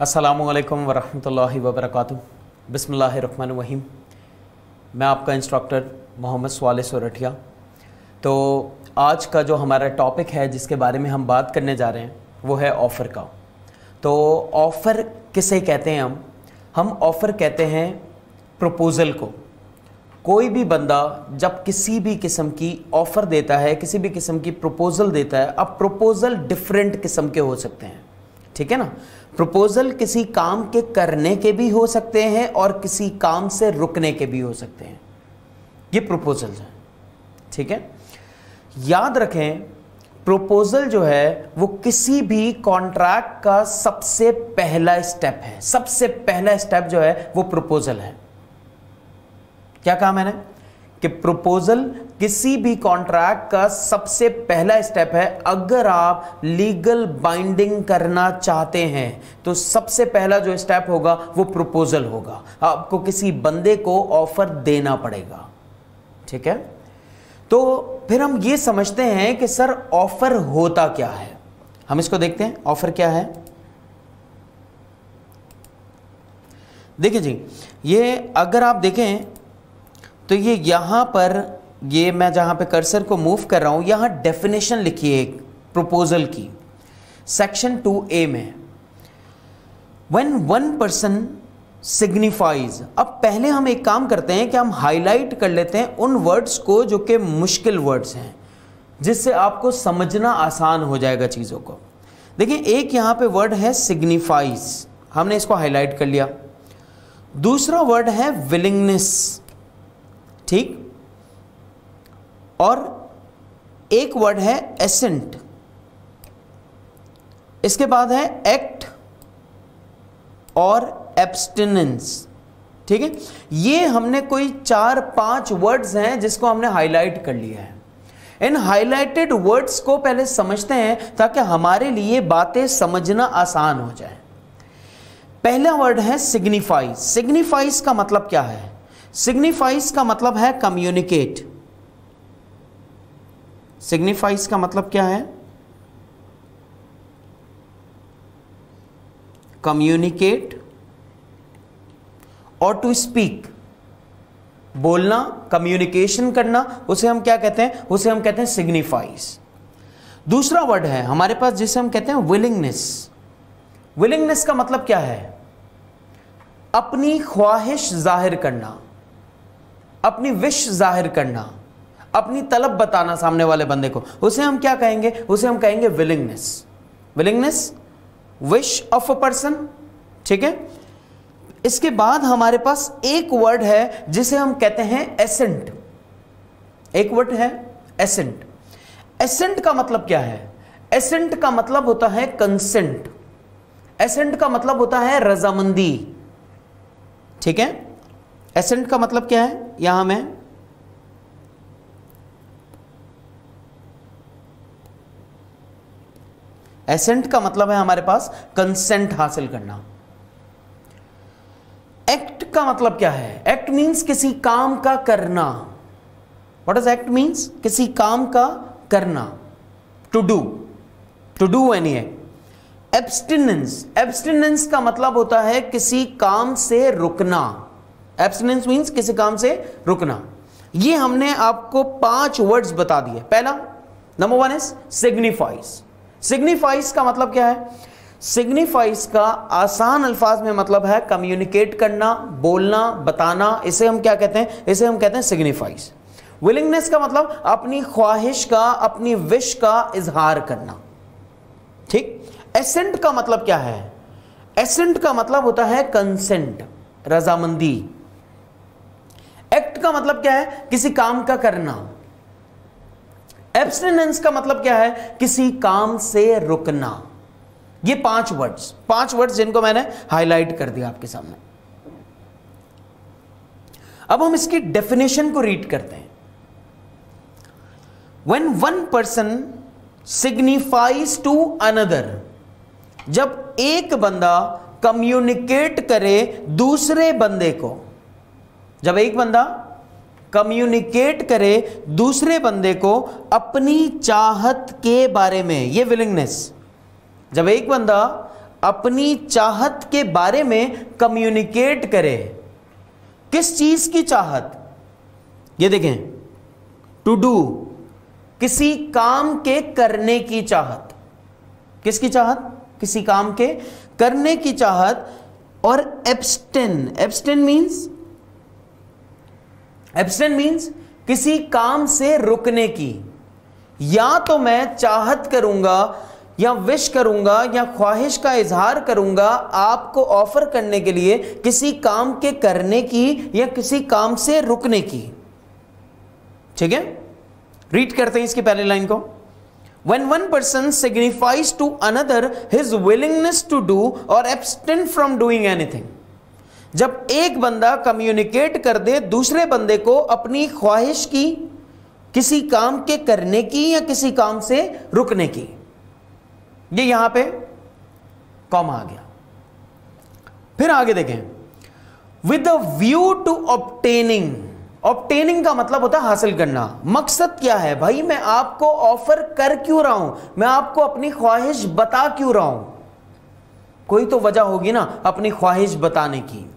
असलकम वरहमल वबरक बसमीम मैं आपका इंस्ट्रक्टर मोहम्मद सवाल सोरठिया। तो आज का जो हमारा टॉपिक है, जिसके बारे में हम बात करने जा रहे हैं, वो है ऑफ़र का। तो ऑफ़र किसे कहते हैं हम? हम ऑफ़र कहते हैं प्रपोज़ल को। कोई भी बंदा जब किसी भी किस्म की ऑफ़र देता है, किसी भी किस्म की प्रपोज़ल देता है, अब प्रपोज़ल डिफरेंट किस्म के हो सकते हैं। ठीक है ना? प्रपोजल किसी काम के करने के भी हो सकते हैं और किसी काम से रुकने के भी हो सकते हैं। ये प्रपोजल है। ठीक है? याद रखें प्रपोजल जो है, वो किसी भी कॉन्ट्रैक्ट का सबसे पहला स्टेप है। सबसे पहला स्टेप जो है, वो प्रपोजल है। क्या कहा मैंने? कि प्रपोजल किसी भी कॉन्ट्रैक्ट का सबसे पहला स्टेप है, अगर आप लीगल बाइंडिंग करना चाहते हैं तो सबसे पहला जो स्टेप होगा, वो प्रपोजल होगा। आपको किसी बंदे को ऑफ़र देना पड़ेगा। ठीक है? तो फिर हम ये समझते हैं कि, सर ऑफ़र होता क्या है? हम इसको देखते हैं ऑफ़र क्या है? देखिए जी, ये अगर आप देखें तो ये यहाँ पर, ये मैं जहाँ पे कर्सर को मूव कर रहा हूँ, यहाँ डेफिनेशन लिखी है एक प्रपोजल की। सेक्शन टू ए में। व्हेन वन पर्सन सिग्निफाइज अब पहले हम एक काम करते हैं कि हम हाईलाइट कर लेते हैं उन वर्ड्स को जो कि मुश्किल वर्ड्स हैं, जिससे आपको समझना आसान हो जाएगा चीज़ों को। देखिए, एक यहाँ पे वर्ड है सिग्निफाइज हमने इसको हाईलाइट कर लिया। दूसरा वर्ड है विलिंगनेस ठीक? और एक वर्ड है एसेंट इसके बाद है एक्ट और एब्सटिनेंस ठीक है? ये हमने कोई चार पाँच वर्ड्स हैं जिसको हमने हाईलाइट कर लिया है। इन हाईलाइटेड वर्ड्स को पहले समझते हैं ताकि हमारे लिए बातें समझना आसान हो जाए। पहला वर्ड है सिग्निफाइज सिग्निफाइज का मतलब क्या है? सिग्निफाइज का मतलब है कम्युनिकेट सिग्निफाइज का मतलब क्या है? कम्युनिकेट और टू स्पीक बोलना कम्युनिकेशन करना, उसे हम क्या कहते हैं? उसे हम कहते हैं सिग्निफाइज दूसरा वर्ड है, हमारे पास जिसे हम कहते हैं विलिंगनेस विलिंगनेस का मतलब क्या है? अपनी ख्वाहिश ज़ाहिर करना. अपनी विश ज़ाहिर करना, अपनी तलब बताना सामने वाले बंदे को। उसे हम क्या कहेंगे? उसे हम कहेंगे willingness willingness wish of a person ठीक है? इसके बाद हमारे पास एक वर्ड है जिसे हम कहते हैं एसेंट एक वर्ड है एसेंट एसेंट का मतलब क्या है? एसेंट का मतलब होता है कंसेंट एसेंट का मतलब होता है रजामंदी। ठीक है? एसेंट का मतलब क्या है? यहाँ मैं एसेंट का मतलब है हमारे पास कंसेंट हासिल करना। एक्ट का मतलब क्या है? एक्ट मींस किसी काम का करना। व्हाट इज़ एक्ट मींस किसी काम का करना। To do to do any act abstinence abstinence का मतलब होता है किसी काम से रुकना। एब्सटिनेंस मींस किसी काम से रुकना। ये हमने आपको पाँच वर्ड्स बता दिए। पहला number one is signifies signifies का मतलब क्या है? सिग्निफाइज का आसान अल्फाज में मतलब है कम्युनिकेट करना, बोलना, बताना। इसे हम क्या कहते हैं? इसे हम कहते हैं सिग्निफाइज विलिंगनेस का मतलब अपनी ख्वाहिश का, अपनी विश का इजहार करना। ठीक? एसेंट का मतलब क्या है? एसेंट का मतलब होता है कंसेंट रजामंदी। एक्ट का मतलब क्या है? किसी काम का करना। एब्सटेनेंस का मतलब क्या है? किसी काम से रुकना। ये पाँच वर्ड्स पाँच वर्ड्स जिनको मैंने हाईलाइट कर दिया आपके सामने। अब हम इसकी डेफिनेशन को रीड करते हैं। When one person signifies to another जब एक बंदा कम्युनिकेट करे दूसरे बंदे को जब एक बंदा कम्युनिकेट करे, दूसरे बंदे को अपनी चाहत के बारे में, ये विलिंगनेस जब एक बंदा अपनी चाहत के बारे में कम्युनिकेट करे, किस चीज़ की चाहत? ये देखें टू डू किसी काम के करने की चाहत। किसकी चाहत? किसी काम के करने की चाहत और abstain abstain means abstain means किसी काम से रुकने की। या तो मैं चाहत करूँगा, या विश करूँगा, या ख्वाहिश का इजहार करूँगा आपको ऑफ़र करने के लिए किसी काम के करने की या किसी काम से रुकने की। ठीक है? रीड करते हैं इसकी पहली लाइन को। When one person signifies to another his willingness to do or abstain from doing anything जब एक बंदा कम्युनिकेट कर दे, दूसरे बंदे को अपनी ख्वाहिश की, किसी काम के करने की या किसी काम से रुकने की। ये यहाँ पे कॉमा आ गया। फिर आगे देखें। With view to obtaining obtaining का मतलब होता है हासिल करना। मकसद क्या है? भाई, मैं आपको ऑफ़र कर क्यों रहा हूँ? मैं आपको अपनी ख्वाहिश बता क्यों रहा हूँ? कोई तो वजह होगी ना, अपनी ख्वाहिश बताने की।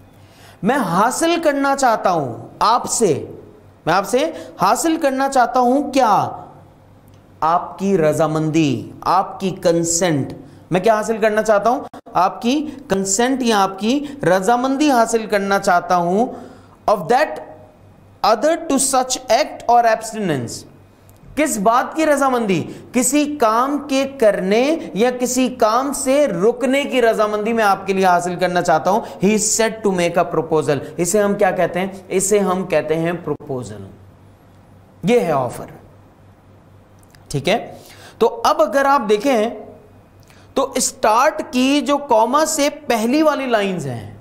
मैं हासिल करना चाहता हूँ आपसे, मैं आपसे हासिल करना चाहता हूँ क्या? आपकी रजामंदी, आपकी कंसेंट मैं क्या हासिल करना चाहता हूँ? आपकी कंसेंट या आपकी रजामंदी हासिल करना चाहता हूँ। Of that other to such act और एब्सटिनेंस किस बात की रजामंदी? किसी काम के करने या किसी काम से रुकने की रजामंदी मैं आपके लिए हासिल करना चाहता हूँ। He set to make a proposal इसे हम क्या कहते हैं? इसे हम कहते हैं प्रपोजल ये है ऑफ़र ठीक है? तो अब अगर आप देखें तो स्टार्ट की जो कॉमा से पहली वाली लाइंस हैं,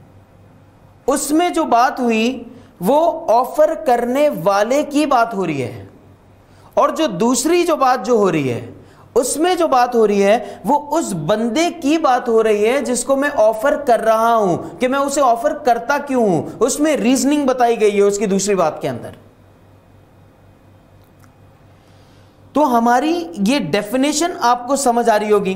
उसमें जो बात हुई, वो ऑफ़र करने वाले की बात हो रही है। और जो दूसरी जो बात जो हो रही है, उसमें जो बात हो रही है, वो उस बंदे की बात हो रही है जिसको मैं ऑफ़र कर रहा हूँ कि मैं उसे ऑफ़र करता क्यों हूँ? उसमें रीजनिंग बताई गई है उसकी दूसरी बात के अंदर। तो हमारी ये डेफिनेशन आपको समझ आ रही होगी।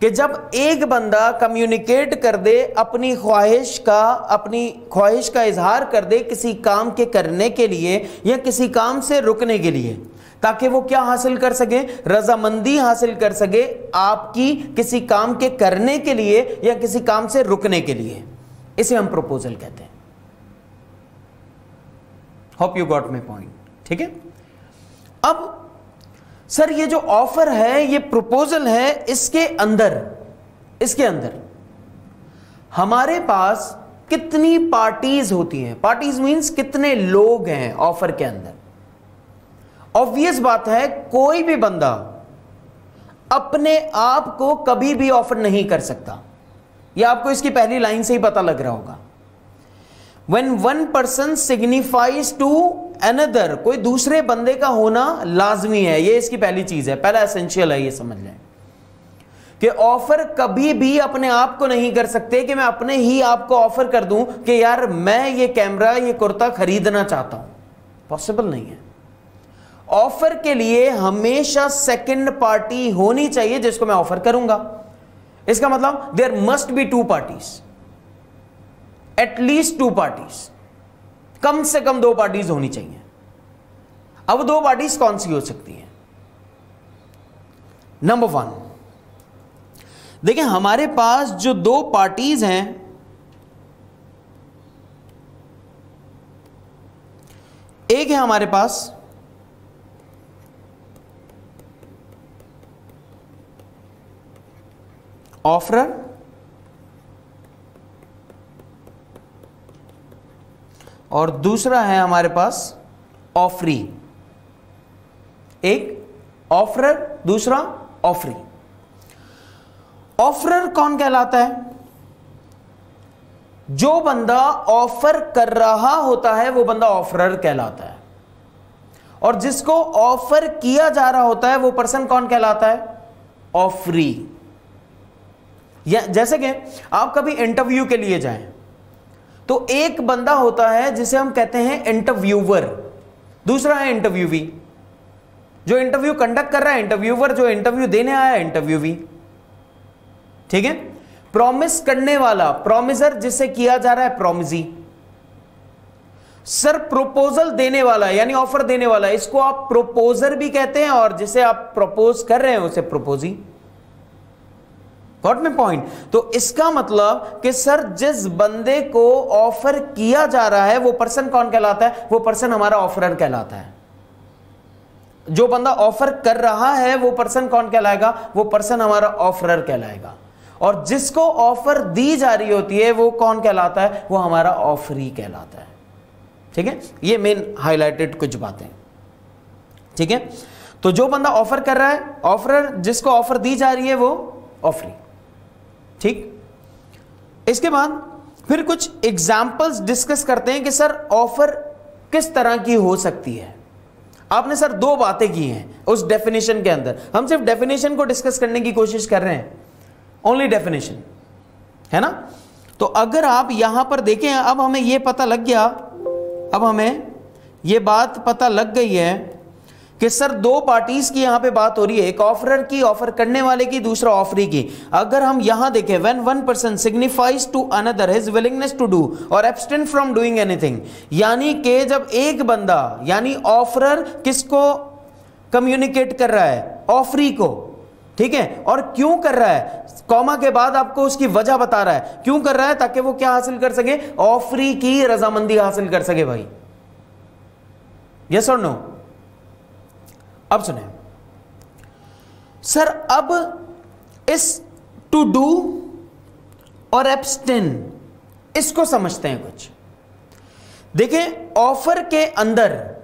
कि जब एक बंदा कम्युनिकेट कर दे, अपनी ख्वाहिश का, अपनी ख्वाहिश का इजहार कर दे किसी काम के करने के लिए या किसी काम से रुकने के लिए, ताकि वो क्या हासिल कर सके? रजामंदी हासिल कर सके आपकी किसी काम के करने के लिए या किसी काम से रुकने के लिए। इसे हम प्रपोजल कहते हैं। Hope you got my point ठीक है? अब सर, ये जो ऑफ़र है, ये प्रपोजल है इसके अंदर इसके अंदर। हमारे पास कितनी पार्टीज़ होती हैं? पार्टीज़ मींस कितने लोग हैं ऑफ़र के अंदर? ऑब्वियस बात है, कोई भी बंदा अपने आप को कभी भी ऑफ़र नहीं कर सकता। यह आपको इसकी पहली लाइन से ही पता लग रहा होगा। When one person signifies to another कोई दूसरे बंदे का होना लाजमी है, ये इसकी पहली चीज़ है, पहला एसेंशियल है, ये समझ लें। कि ऑफ़र कभी भी अपने आप को नहीं कर सकते कि मैं अपने ही आप को ऑफ़र कर दूँ कि यार, मैं ये कैमरा ये कुर्ता खरीदना चाहता हूँ। पॉसिबल नहीं है। ऑफ़र के लिए हमेशा सेकंड पार्टी होनी चाहिए जिसको मैं ऑफ़र करूँगा। इसका मतलब there must be two parties at least two parties कम से कम दो पार्टीज़ होनी चाहिए। अब दो पार्टीज़ कौन सी हो सकती हैं? नंबर वन देखिए, हमारे पास जो दो पार्टीज़ हैं, एक है हमारे पास ऑफरर और दूसरा है हमारे पास ऑफरी। एक ऑफरर, दूसरा ऑफरी। ऑफरर कौन कहलाता है? जो बंदा ऑफ़र कर रहा होता है, वो बंदा ऑफरर कहलाता है। और जिसको ऑफ़र किया जा रहा होता है, वो पर्सन कौन कहलाता है? ऑफरी। जैसे कि आप कभी इंटरव्यू के लिए जाएँ तो एक बंदा होता है जिसे हम कहते हैं इंटरव्यूवर दूसरा है इंटरव्यूवी जो इंटरव्यू कंडक्ट कर रहा है इंटरव्यूवर जो इंटरव्यू देने आया है इंटरव्यूवी ठीक है? प्रॉमिस करने वाला प्रोमिसर जिसे किया जा रहा है प्रोमिजी सर प्रोपोजल देने वाला, यानी ऑफ़र देने वाला, इसको आप प्रोपोजर भी कहते हैं और जिसे आप प्रपोज कर रहे हैं, उसे प्रपोजी गॉट में पॉइंट तो इसका मतलब कि सर, जिस बंदे को ऑफ़र किया जा रहा है, वो पर्सन कौन कहलाता है? वो पर्सन हमारा ऑफरर कहलाता है। जो बंदा ऑफ़र कर रहा है, वो पर्सन कौन कहलाएगा? वो पर्सन हमारा ऑफरर कहलाएगा। और जिसको ऑफ़र दी जा रही होती है, वो कौन कहलाता है? वो हमारा ऑफरी कहलाता है। ठीक है? ये मेन हाईलाइटेड कुछ बातें। ठीक है? तो जो बंदा ऑफ़र कर रहा है ऑफ़र जिसको ऑफ़र दी जा रही है, वो ऑफरी ठीक? इसके बाद फिर कुछ एग्जाम्पल्स डिस्कस करते हैं कि, सर ऑफ़र किस तरह की हो सकती है? आपने, सर, दो बातें की हैं उस डेफिनेशन के अंदर। हम सिर्फ़ डेफिनेशन को डिस्कस करने की कोशिश कर रहे हैं। ओनली डेफिनेशन है ना? तो अगर आप यहाँ पर देखें, अब हमें यह पता लग गया। अब हमें यह बात पता लग गई है कि सर, दो पार्टीज़ की यहाँ पे बात हो रही है, एक ऑफरर की ऑफ़र करने वाले की, दूसरा ऑफरी की। अगर हम यहाँ देखें when one person signifies to another his willingness to do और एब्सटेंट फ्रॉम डूइंग एनीथिंग यानी कि जब एक बंदा, यानी ऑफरर किसको कम्युनिकेट कर रहा है? ऑफरी को। ठीक है? और क्यों कर रहा है? कॉमा के बाद आपको उसकी वजह बता रहा है। क्यों कर रहा है? ताकि वो क्या हासिल कर सके? ऑफरी की रजामंदी हासिल कर सके भाई। यस और नो अब सुने। सर, अब इस टू डू और एब्सटेन इसको समझते हैं कुछ। देखें ऑफ़र के अंदर,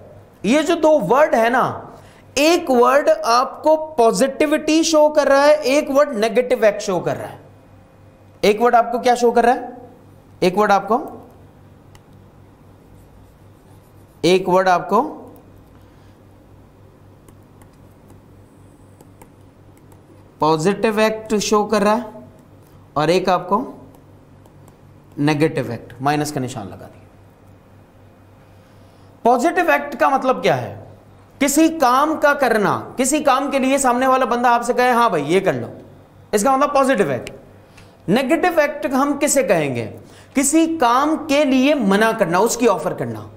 ये जो दो वर्ड है ना, एक वर्ड आपको पॉजिटिविटी शो कर रहा है, एक वर्ड नेगेटिव एक्ट शो कर रहा है। एक वर्ड आपको क्या शो कर रहा है? एक वर्ड आपको? एक वर्ड आपको पॉजिटिव एक्ट शो कर रहा है और एक आपको नेगेटिव एक्ट, माइनस का निशान लगा दिया। पॉजिटिव एक्ट का मतलब क्या है? किसी काम का करना, किसी काम के लिए सामने वाला बंदा आपसे कहे, हाँ भाई, ये कर लो। इसका मतलब पॉजिटिव एक्ट। नेगेटिव एक्ट हम किसे कहेंगे? किसी काम के लिए मना करना, उसकी ऑफ़र करना।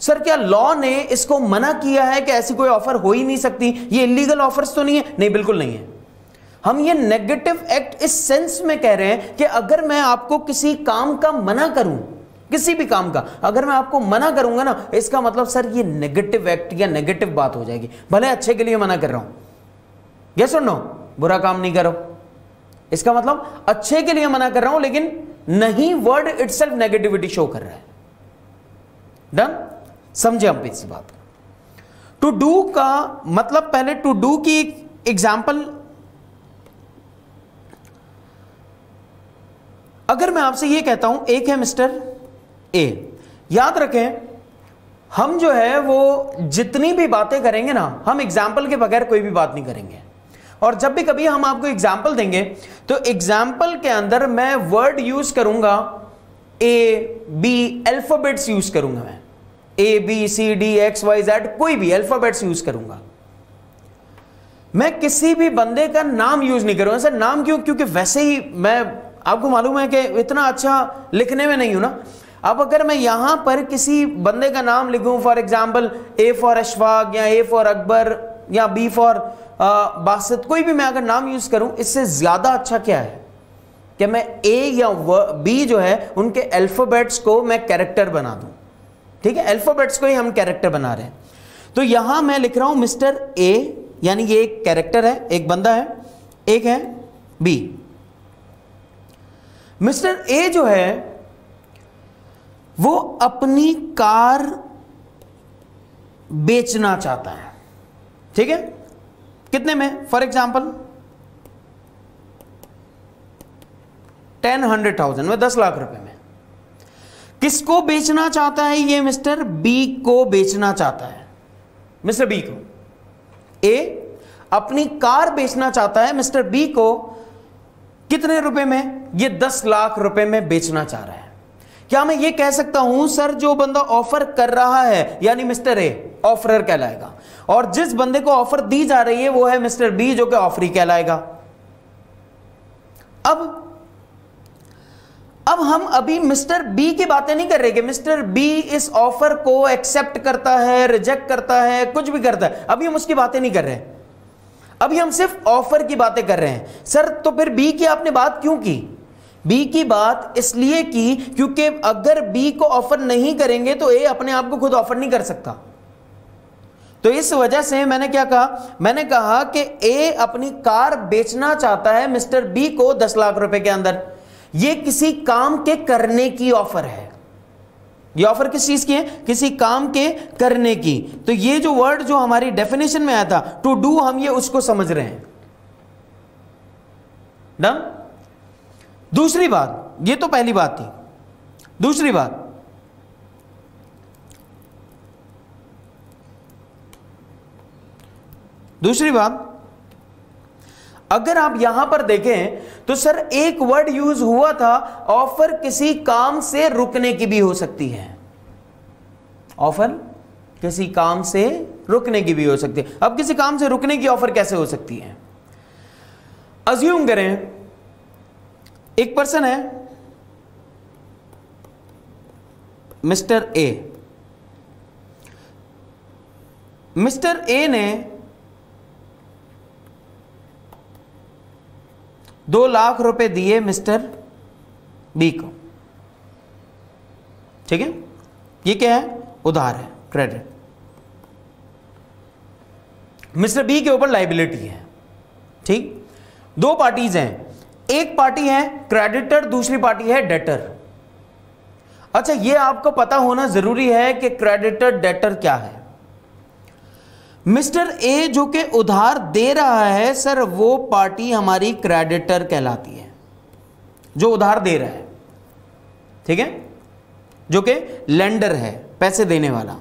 सर, क्या लॉ ने इसको मना किया है कि ऐसी कोई ऑफ़र हो ही नहीं सकती? ये इलीगल ऑफर्स तो नहीं है? नहीं, बिल्कुल नहीं है। हम ये नेगेटिव एक्ट इस सेंस में कह रहे हैं कि अगर मैं आपको किसी काम का मना करूँ, किसी भी काम का, अगर मैं आपको मना करूँगा ना, इसका मतलब सर ये नेगेटिव एक्ट या नेगेटिव बात हो जाएगी। भले अच्छे के लिए मना कर रहा हूँ। यस और नो बुरा काम नहीं करो। इसका मतलब अच्छे के लिए मना कर रहा हूँ, लेकिन नहीं word itself negativity show कर रहा है। डन समझे हम इस बात टू डू का मतलब पहले टू डू की एग्ज़ाम्पल अगर मैं आपसे यह कहता हूँ, एक है मिस्टर ए। याद रखें, हम जो है वो जितनी भी बातें करेंगे ना, हम एग्ज़ाम्पल के बगैर कोई भी बात नहीं करेंगे। और जब भी कभी हम आपको एग्ज़ाम्पल देंगे तो एग्ज़ाम्पल के अंदर मैं वर्ड यूज़ करूँगा ए बी अल्फाबेट्स यूज़ करूँगा मैं। A B C D X Y Z कोई भी अल्फाबेट्स यूज़ करूँगा। मैं किसी भी बंदे का नाम यूज़ नहीं करूँगा। सर, नाम क्यों? क्योंकि वैसे ही मैं आपको मालूम है कि इतना अच्छा लिखने में नहीं हूँ ना? अब अगर मैं यहाँ पर किसी बंदे का नाम लिखूं for example A for Ashfaq या ए फॉर अकबर या बी फॉर बासित कोई भी मैं अगर नाम यूज़ करूँ, इससे ज़्यादा अच्छा क्या है? कि मैं ए या बी जो है, उनके अल्फाबेट्स को मैं कैरेक्टर बना दूँ। ठीक है? अल्फाबेट्स को ही हम कैरेक्टर बना रहे हैं। तो यहाँ मैं लिख रहा हूँ मिस्टर ए यानी ये एक कैरेक्टर है, एक बंदा है, एक है बी मिस्टर ए जो है, वो अपनी कार बेचना चाहता है। ठीक है? कितने में? For example ten hundred thousand में, दस लाख रुपए में। किसको बेचना चाहता है ये मिस्टर? बी को बेचना चाहता है। मिस्टर बी को। ए अपनी कार बेचना चाहता है मिस्टर बी को कितने रुपए में? ये दस लाख रुपए में बेचना चाह रहा है। क्या मैं ये कह सकता हूँ, सर, जो बंदा ऑफ़र कर रहा है, यानी मिस्टर ए, ऑफरर कहलाएगा। और जिस बंदे को ऑफ़र दी जा रही है, वो है मिस्टर बी, जो कि ऑफरी कहलाएगा। अब अब हम अभी मिस्टर बी की बातें नहीं कर रहे कि मिस्टर बी इस ऑफ़र को एक्सेप्ट करता है, रिजेक्ट करता है, कुछ भी करता है। अभी हम उसकी बातें नहीं कर रहे। अभी हम सिर्फ़ ऑफ़र की बातें कर रहे हैं। सर तो फिर बी की आपने बात क्यों की? बी की बात इसलिए की क्योंकि अगर बी को ऑफ़र नहीं करेंगे तो ए अपने आप को खुद ऑफ़र नहीं कर सकता। तो इस वजह से मैंने क्या कहा? मैंने कहा कि ए अपनी कार बेचना चाहता है मिस्टर बी को दस लाख रुपए के अंदर। यह किसी काम के करने की ऑफ़र है। ये ऑफ़र किस चीज़ की है? किसी काम के करने की। तो ये जो वर्ड जो हमारी डेफिनेशन में आया था टू डू हम ये उसको समझ रहे हैं। डन दूसरी बात, ये तो पहली बात थी। दूसरी बात। दूसरी बात अगर आप यहाँ पर देखें तो सर, एक वर्ड यूज़ हुआ था ऑफ़र किसी काम से रुकने की भी हो सकती है। ऑफ़र किसी काम से रुकने की भी हो सकती है। अब किसी काम से रुकने की ऑफ़र कैसे हो सकती है? अज्यूम करें, एक पर्सन है मिस्टर ए मिस्टर ए ने दो लाख रुपए दिए मिस्टर बी को। ठीक है? ये क्या है? उधार है क्रेडिट मिस्टर बी के ऊपर लाइबिलिटी है, ठीक? दो पार्टीज़ हैं। एक पार्टी है क्रेडिटर दूसरी पार्टी है डेटर अच्छा ये आपको पता होना ज़रूरी है कि क्रेडिटर डेटर क्या है। मिस्टर ए जो कि उधार दे रहा है, सर, वो पार्टी हमारी क्रेडिटर कहलाती है, जो उधार दे रहा है। ठीक है? जो कि लेंडर है, पैसे देने वाला।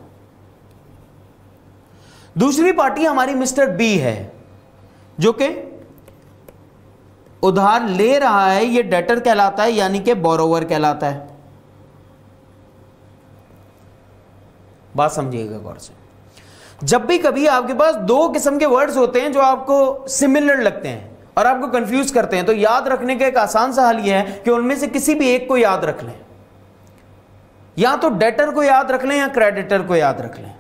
दूसरी पार्टी हमारी मिस्टर बी है, जो कि उधार ले रहा है, ये डेटर कहलाता है, यानी कि बोरोवर कहलाता है। बात समझिएगा गौर से। जब भी कभी आपके पास दो किस्म के वर्ड्स होते हैं जो आपको सिमिलर लगते हैं और आपको कंफ्यूज करते हैं तो याद रखने का एक आसान सा हल यह है कि उनमें से किसी भी एक को याद रख लें। या तो डेटर को याद रख लें या क्रेडिटर को याद रख लें।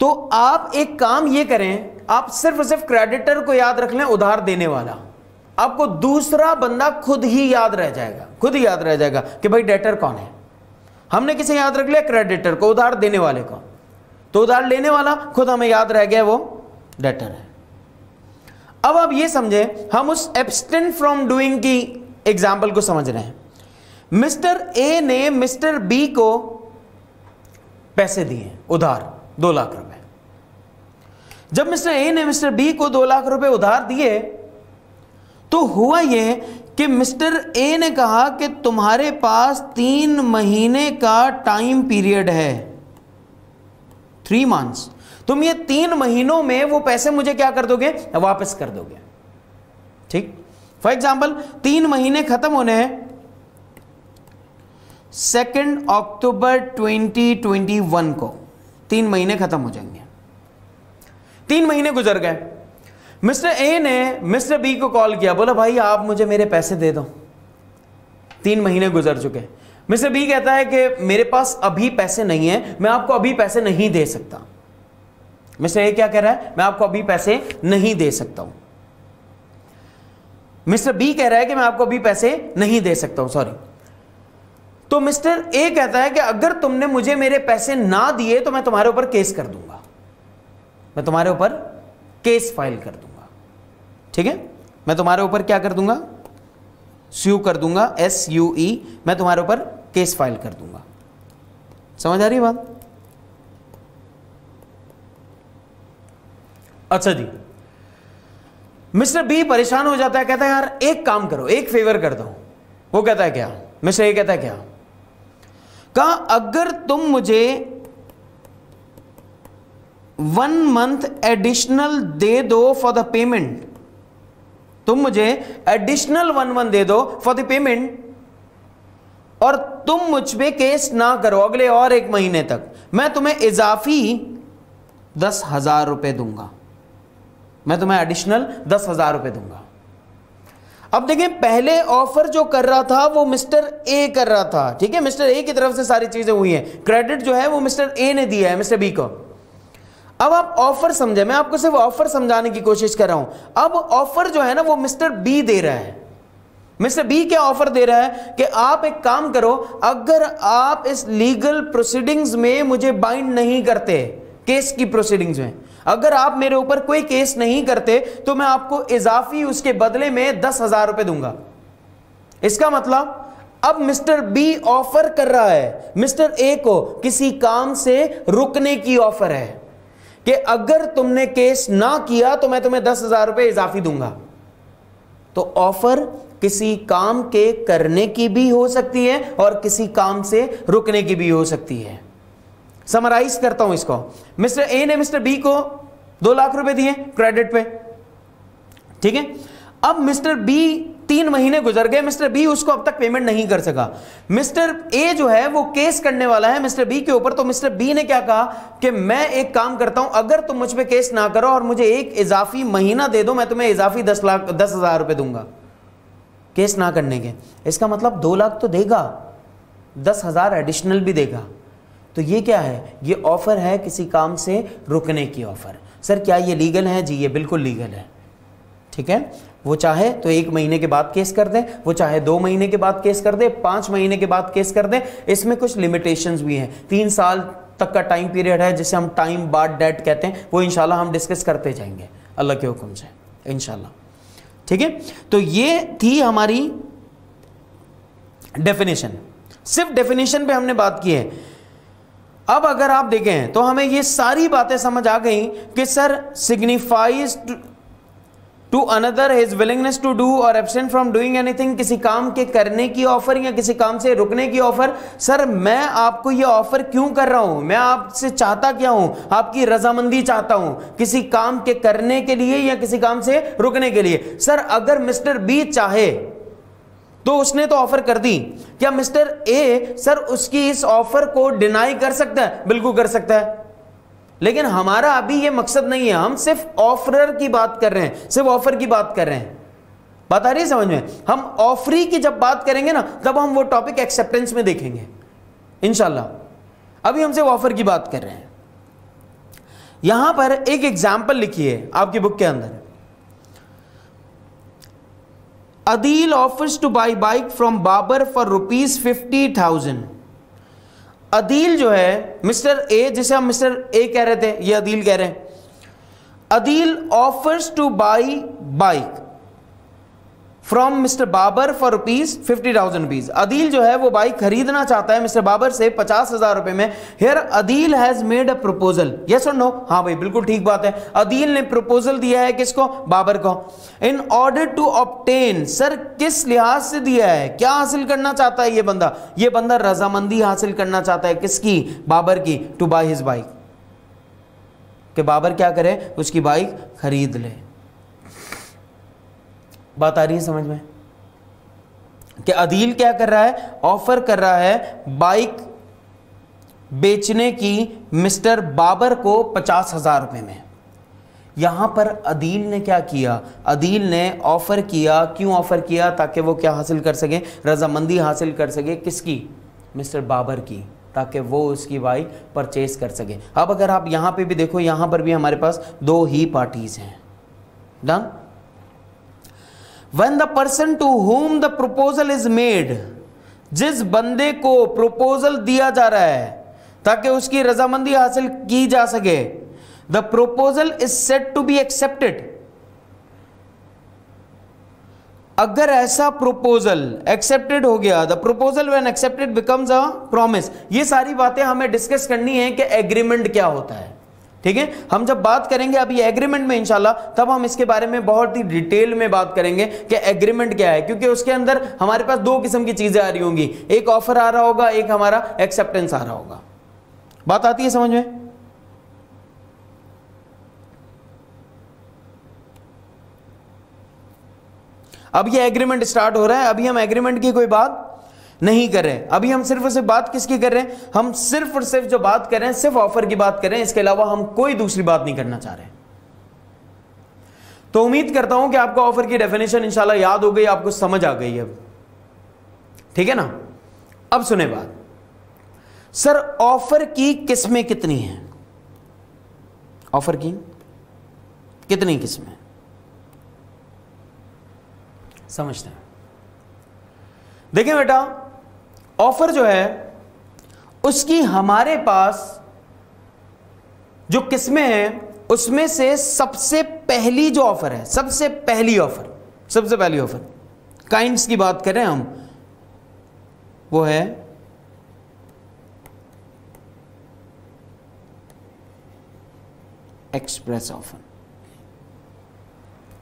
तो आप एक काम यह करें, आप सिर्फ़ सिर्फ़ क्रेडिटर को याद रख लें उधार देने वाला। आपको दूसरा बंदा खुद ही याद रह जाएगा, खुद ही याद रह जाएगा कि भाई डेटर कौन है? हमने किसे याद रख लिया? क्रेडिटर को, उधार देने वाले को। तो उधार लेने वाला, खुद हमें याद रह गया वो डेटर है। अब आप ये समझे, हम उस एब्सटेंट फ्रॉम डूइंग की एग्ज़ाम्पल को समझ रहे हैं। मिस्टर ए ने मिस्टर बी को पैसे दिए, उधार, दो लाख रुपए। जब मिस्टर ए ने मिस्टर बी को दो लाख रुपए उधार दिए तो हुआ यह कि मिस्टर ए ने कहा कि तुम्हारे पास तीन महीने का टाइम पीरियड है। थ्री मंथ्स तुम ये तीन महीनों में वो पैसे मुझे क्या कर दोगे? वापस कर दोगे। ठीक? फॉर एग्ज़ाम्पल तीन महीने खत्म होने हैं। सेकेंड अक्टूबर 2021 को तीन महीने खत्म हो जाएँगे। तीन महीने गुजर गए। मिस्टर ए ने मिस्टर बी को कॉल किया। बोला, भाई, आप मुझे मेरे पैसे दे दो। तीन महीने गुजर चुके। मिस्टर बी कहता है कि मेरे पास अभी पैसे नहीं है, मैं आपको अभी पैसे नहीं दे सकता। मिस्टर ए क्या कह रहा है? मैं आपको अभी पैसे नहीं दे सकता हूँ। मिस्टर बी कह रहा है कि मैं आपको अभी पैसे नहीं दे सकता हूँ सॉरी तो मिस्टर ए कहता है कि अगर तुमने मुझे मेरे पैसे ना दिए तो मैं तुम्हारे ऊपर केस कर दूँगा। मैं तुम्हारे ऊपर केस फ़ाइल कर दूँगा। ठीक है? मैं तुम्हारे ऊपर क्या कर दूँगा? स्यू कर दूँगा, एस यू ई। मैं तुम्हारे ऊपर केस फ़ाइल कर दूँगा। समझ आ रही बात? अच्छा जी। मिस्टर बी परेशान हो जाता है, कहता है, यार, एक काम करो, एक फेवर कर दो। वो कहता है, क्या? मिस्टर ए कहता है, क्या? कहा, अगर तुम मुझे वन मंथ एडिशनल दे दो फॉर द पेमेंट तुम मुझे एडिशनल वन वन दे दो फॉर द पेमेंट और तुम मुझ पर केस ना करो अगले और एक महीने तक। मैं तुम्हें इजाफी दस हज़ार रुपए दूँगा। मैं तुम्हें एडिशनल दस हज़ार रुपए दूँगा। अब देखें, पहले ऑफ़र जो कर रहा था, वो मिस्टर ए कर रहा था। ठीक है मिस्टर ए की तरफ़ से सारी चीज़ें हुई हैं। क्रेडिट जो है, वो मिस्टर ए ने दिया है मिस्टर बी को। अब आप ऑफ़र समझे, मैं आपको सिर्फ़ ऑफ़र समझाने की कोशिश कर रहा हूँ। अब ऑफ़र जो है ना, वो मिस्टर बी दे रहा है। मिस्टर बी क्या ऑफ़र दे रहा है कि आप एक काम करो, अगर आप इस लीगल प्रोसीडिंग्स में मुझे बाइंड नहीं करते केस की प्रोसीडिंग्स में, अगर आप मेरे ऊपर कोई केस नहीं करते तो मैं आपको इजाफी उसके बदले में दस हज़ार रुपए दूँगा। इसका मतलब अब मिस्टर बी ऑफ़र कर रहा है, मिस्टर ए को किसी काम से रुकने की ऑफ़र है, कि अगर तुमने केस ना किया तो मैं तुम्हें दस हज़ार रुपए इजाफी दूँगा। तो ऑफ़र किसी काम के करने की भी हो सकती है और किसी काम से रुकने की भी हो सकती है। समराइज करता हूँ इसको। मिस्टर ए ने मिस्टर बी को दो लाख रुपए दिए क्रेडिट पे। ठीक है? अब मिस्टर बी तीन महीने गुजर गए, मिस्टर बी उसको अब तक पेमेंट नहीं कर सका। मिस्टर ए जो है, वो केस करने वाला है मिस्टर बी के ऊपर। तो मिस्टर बी ने क्या कहा कि मैं एक काम करता हूँ, अगर तुम मुझ पर केस ना करो और मुझे एक इजाफी महीना दे दो, मैं तुम्हें इजाफी दस लाख, दस हज़ार रुपए दूँगा। केस ना करने के। इसका मतलब दो लाख तो देगा, दस हज़ार एडिशनल भी देगा। तो ये क्या है? ये ऑफ़र है किसी काम से रुकने की ऑफ़र सर, क्या ये लीगल है? जी, ये बिल्कुल लीगल है। ठीक है? वो चाहे तो एक महीने के बाद केस कर दें, वो चाहे दो महीने के बाद केस कर दे, पाँच महीने के बाद केस कर दें, इसमें कुछ लिमिटेशंस भी हैं। तीन साल तक का टाइम पीरियड है जिसे हम टाइम बाद डेट कहते हैं, वो इंशाल्लाह हम डिस्कस करते जाएँगे। अल्लाह के हुक्म से, इंशाल्लाह। ठीक है? तो ये थी हमारी डेफिनेशन सिर्फ़ डेफिनेशन पे हमने बात की है। अब अगर आप देखें तो हमें ये सारी बातें समझ आ गई कि sir signifies to another his willingness to do और एबसेंट फ्रॉम डूइंग एनीथिंग किसी काम के करने की ऑफ़र या किसी काम से रुकने की ऑफ़र सर, मैं आपको ये ऑफ़र क्यों कर रहा हूँ? मैं आपसे चाहता क्या हूँ? आपकी रजामंदी चाहता हूँ किसी काम के करने के लिए या किसी काम से रुकने के लिए? सर, अगर मिस्टर बी चाहे तो उसने तो ऑफ़र कर दी। क्या मिस्टर ए, सर, उसकी इस ऑफ़र को डिनाई कर सकता है? बिल्कुल कर सकता है। लेकिन हमारा अभी यह मकसद नहीं है, हम सिर्फ़ ऑफ़र की बात कर रहे हैं, सिर्फ़ ऑफ़र की बात कर रहे हैं। बात आ रही है समझ में? हम ऑफरी की जब बात करेंगे ना, तब हम वो टॉपिक एक्सेप्टेंस में देखेंगे इनशाला अभी हम सिर्फ़ ऑफ़र की बात कर रहे हैं। यहाँ पर एक एग्ज़ाम्पल लिखी है आपकी बुक के अंदर। Adeel offers to buy bike from Babar for rupees fifty thousand Adeel जो है, मिस्टर ए, जिसे हम मिस्टर ए कह रहे थे, ये अदील कह रहे हैं। Adeel offers to buy bike. From mister Babar for rupees fifty thousand rupees Adeel जो है, वो बाइक खरीदना चाहता है मिस्टर बाबर से पचास हज़ार रुपए में। Here Adeel has made a proposal yes और नो हाँ भाई, बिल्कुल ठीक बात है। अदील ने प्रपोजल दिया है किसको? बाबर को। In order to obtain sir किस लिहाज से दिया है? क्या हासिल करना चाहता है ये बंदा? ये बंदा रजामंदी हासिल करना चाहता है किसकी? बाबर की टू बाई हिज बाइक कि बाबर क्या करे? उसकी बाइक खरीद ले। बात आ रही है समझ में? कि अदील क्या कर रहा है? ऑफ़र कर रहा है बाइक बेचने की मिस्टर बाबर को पचास हज़ार रुपए में। यहाँ पर अदील ने क्या किया? अदील ने ऑफ़र किया। क्यों ऑफ़र किया? ताकि वो क्या हासिल कर सके? रजामंदी हासिल कर सके किसकी? मिस्टर बाबर की, ताकि वो उसकी बाइक परचेज कर सके। अब अगर आप यहाँ पे भी देखो, यहाँ पर भी हमारे पास दो ही पार्टीज़ हैं। Then when the person to whom the proposal is made जिस बंदे को प्रपोजल दिया जा रहा है, ताकि उसकी रजामंदी हासिल की जा सके the proposal is said to be accepted अगर ऐसा प्रोपोजल एक्सेप्टेड हो गया the proposal when accepted becomes a promise ये सारी बातें हमें डिस्कस करनी है कि एग्रीमेंट क्या होता है। ठीक है? हम जब बात करेंगे अभी एग्रीमेंट में इंशाल्लाह, तब हम इसके बारे में बहुत ही डिटेल में बात करेंगे कि एग्रीमेंट क्या है, क्योंकि उसके अंदर हमारे पास दो किस्म की चीज़ें आ रही होंगी। एक ऑफ़र आ रहा होगा, एक हमारा एक्सेप्टेंस आ रहा होगा। बात आती है समझ में? अब ये एग्रीमेंट स्टार्ट हो रहा है, अभी हम एग्रीमेंट की कोई बात नहीं कर रहे हैं। अभी हम सिर्फ़ और सिर्फ़ बात किसकी कर रहे हैं? हम सिर्फ़ और सिर्फ़ जो बात कर रहे हैं, सिर्फ़ ऑफ़र की बात कर रहे हैं। इसके अलावा हम कोई दूसरी बात नहीं करना चाह रहे तो उम्मीद करता हूँ कि आपको ऑफ़र की डेफिनेशन इंशाल्लाह याद हो गई, आपको समझ आ गई अब। ठीक है ना? अब सुने बात। सर, ऑफ़र की किस्में कितनी हैं? ऑफ़र की? कितनी किस्में? समझते हैं। देखिए बेटा ऑफ़र जो है, उसकी हमारे पास जो किस्में हैं, उसमें से सबसे पहली जो ऑफ़र है, सबसे पहली ऑफ़र, सबसे पहली ऑफ़र काइंड्स की बात करें हम, वो है एक्सप्रेस ऑफ़र।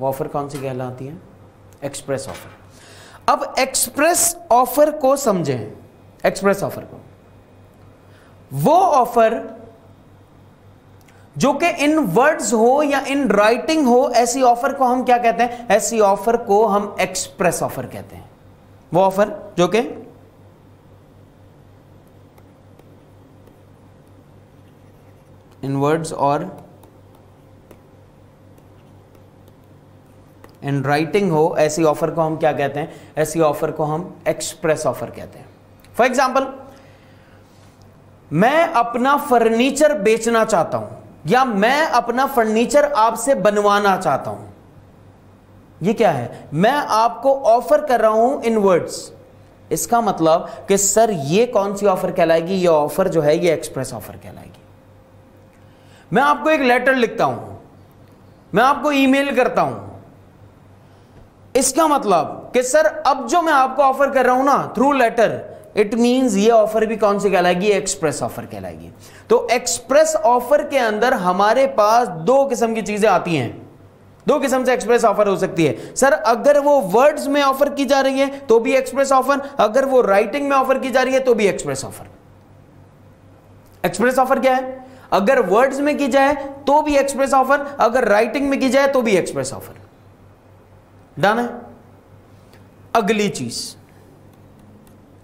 वो ऑफ़र कौन सी कहलाती है? Express offer. अब एक्सप्रेस ऑफ़र को समझें। एक्सप्रेस ऑफ़र को। वो ऑफ़र जो कि इन वर्ड्स हो या इन राइटिंग हो, ऐसी ऑफ़र को हम क्या कहते हैं? ऐसी ऑफ़र को हम एक्सप्रेस ऑफ़र कहते हैं। वो ऑफ़र जो कि इन वर्ड्स और इन राइटिंग हो, ऐसी ऑफ़र को हम क्या कहते हैं? ऐसी ऑफ़र को हम एक्सप्रेस ऑफ़र कहते हैं। फॉर एग्ज़ाम्पल मैं अपना फर्नीचर बेचना चाहता हूँ, या मैं अपना फर्नीचर आपसे बनवाना चाहता हूँ। यह क्या है? मैं आपको ऑफ़र कर रहा हूँ इन वर्ड्स इसका मतलब कि, सर, ये कौन सी ऑफ़र कहलाएगी? ये ऑफ़र जो है, ये एक्सप्रेस ऑफ़र कहलाएगी। मैं आपको एक लेटर लिखता हूँ। मैं आपको ईमेल करता हूँ। इसका मतलब कि, सर, अब जो मैं आपको ऑफ़र कर रहा हूँ ना थ्रू लेटर इट मींस ये ऑफ़र भी कौन सी कहलाएगी? एक्सप्रेस ऑफ़र कहलाएगी। तो एक्सप्रेस ऑफ़र के अंदर हमारे पास दो किस्म की चीज़ें आती हैं। दो किस्म से एक्सप्रेस ऑफ़र हो सकती है। सर, अगर वो वर्ड्स में ऑफ़र की जा रही है तो भी एक्सप्रेस ऑफ़र अगर वो राइटिंग में ऑफ़र की जा रही है तो भी एक्सप्रेस ऑफ़र एक्सप्रेस ऑफ़र क्या है? अगर वर्ड्स में की जाए तो भी एक्सप्रेस ऑफ़र अगर राइटिंग में की जाए तो भी एक्सप्रेस ऑफ़र डन है? अगली चीज़।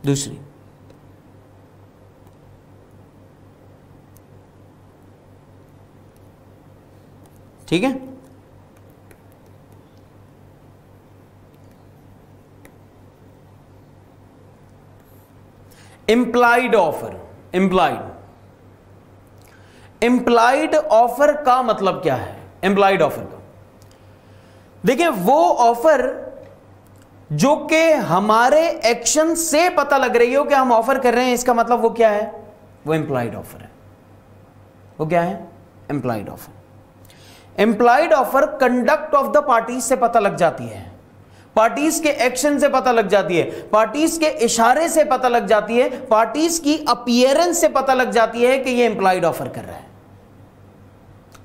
दूसरी। ठीक है? Implied offer implied implied offer का मतलब क्या है? इंप्लाइड ऑफ़र का। देखिए, वो ऑफ़र जो कि हमारे एक्शन से पता लग रही हो कि हम ऑफ़र कर रहे हैं, इसका मतलब वो क्या है? वो इंप्लाइड ऑफ़र है। वो क्या है? Implied offer implied offer conduct of the party से पता लग जाती है। पार्टीज़ के एक्शन से पता लग जाती है। पार्टीज़ के इशारे से पता लग जाती है। पार्टीज़ की अपियरेंस से पता लग जाती है कि ये इंप्लाइड ऑफ़र कर रहा है।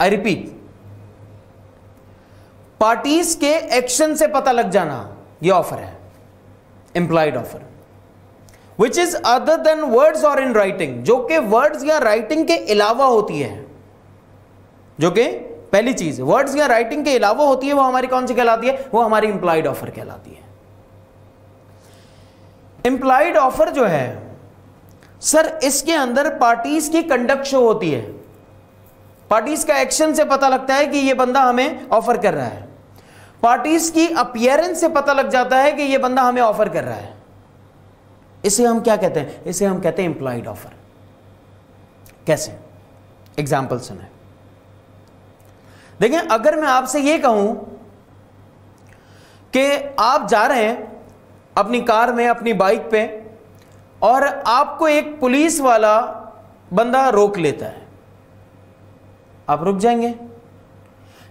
आई रिपीट पार्टीज़ के एक्शन से पता लग जाना। ये ऑफ़र है. Implied offer which is other than words और इन राइटिंग जो कि वर्ड्स या राइटिंग के अलावा होती है. जो कि पहली चीज़ वर्ड्स या राइटिंग के अलावा होती है, वो हमारी कौन सी कहलाती है? वो हमारी इंप्लाइड ऑफ़र कहलाती है. इंप्लाइड ऑफ़र जो है सर इसके अंदर पार्टीज़ की कंडक्ट शो होती है. पार्टीज़ का एक्शन से पता लगता है कि ये बंदा हमें ऑफ़र कर रहा है. पार्टीज़ की अपियरेंस से पता लग जाता है कि ये बंदा हमें ऑफ़र कर रहा है। इसे हम क्या कहते हैं? इसे हम कहते हैं इंप्लाइड ऑफ़र कैसे? एग्ज़ाम्पल सुने। देखिए, अगर मैं आपसे यह कहूँ कि आप जा रहे हैं अपनी कार में, अपनी बाइक पे, और आपको एक पुलिस वाला बंदा रोक लेता है। आप रुक जाएँगे।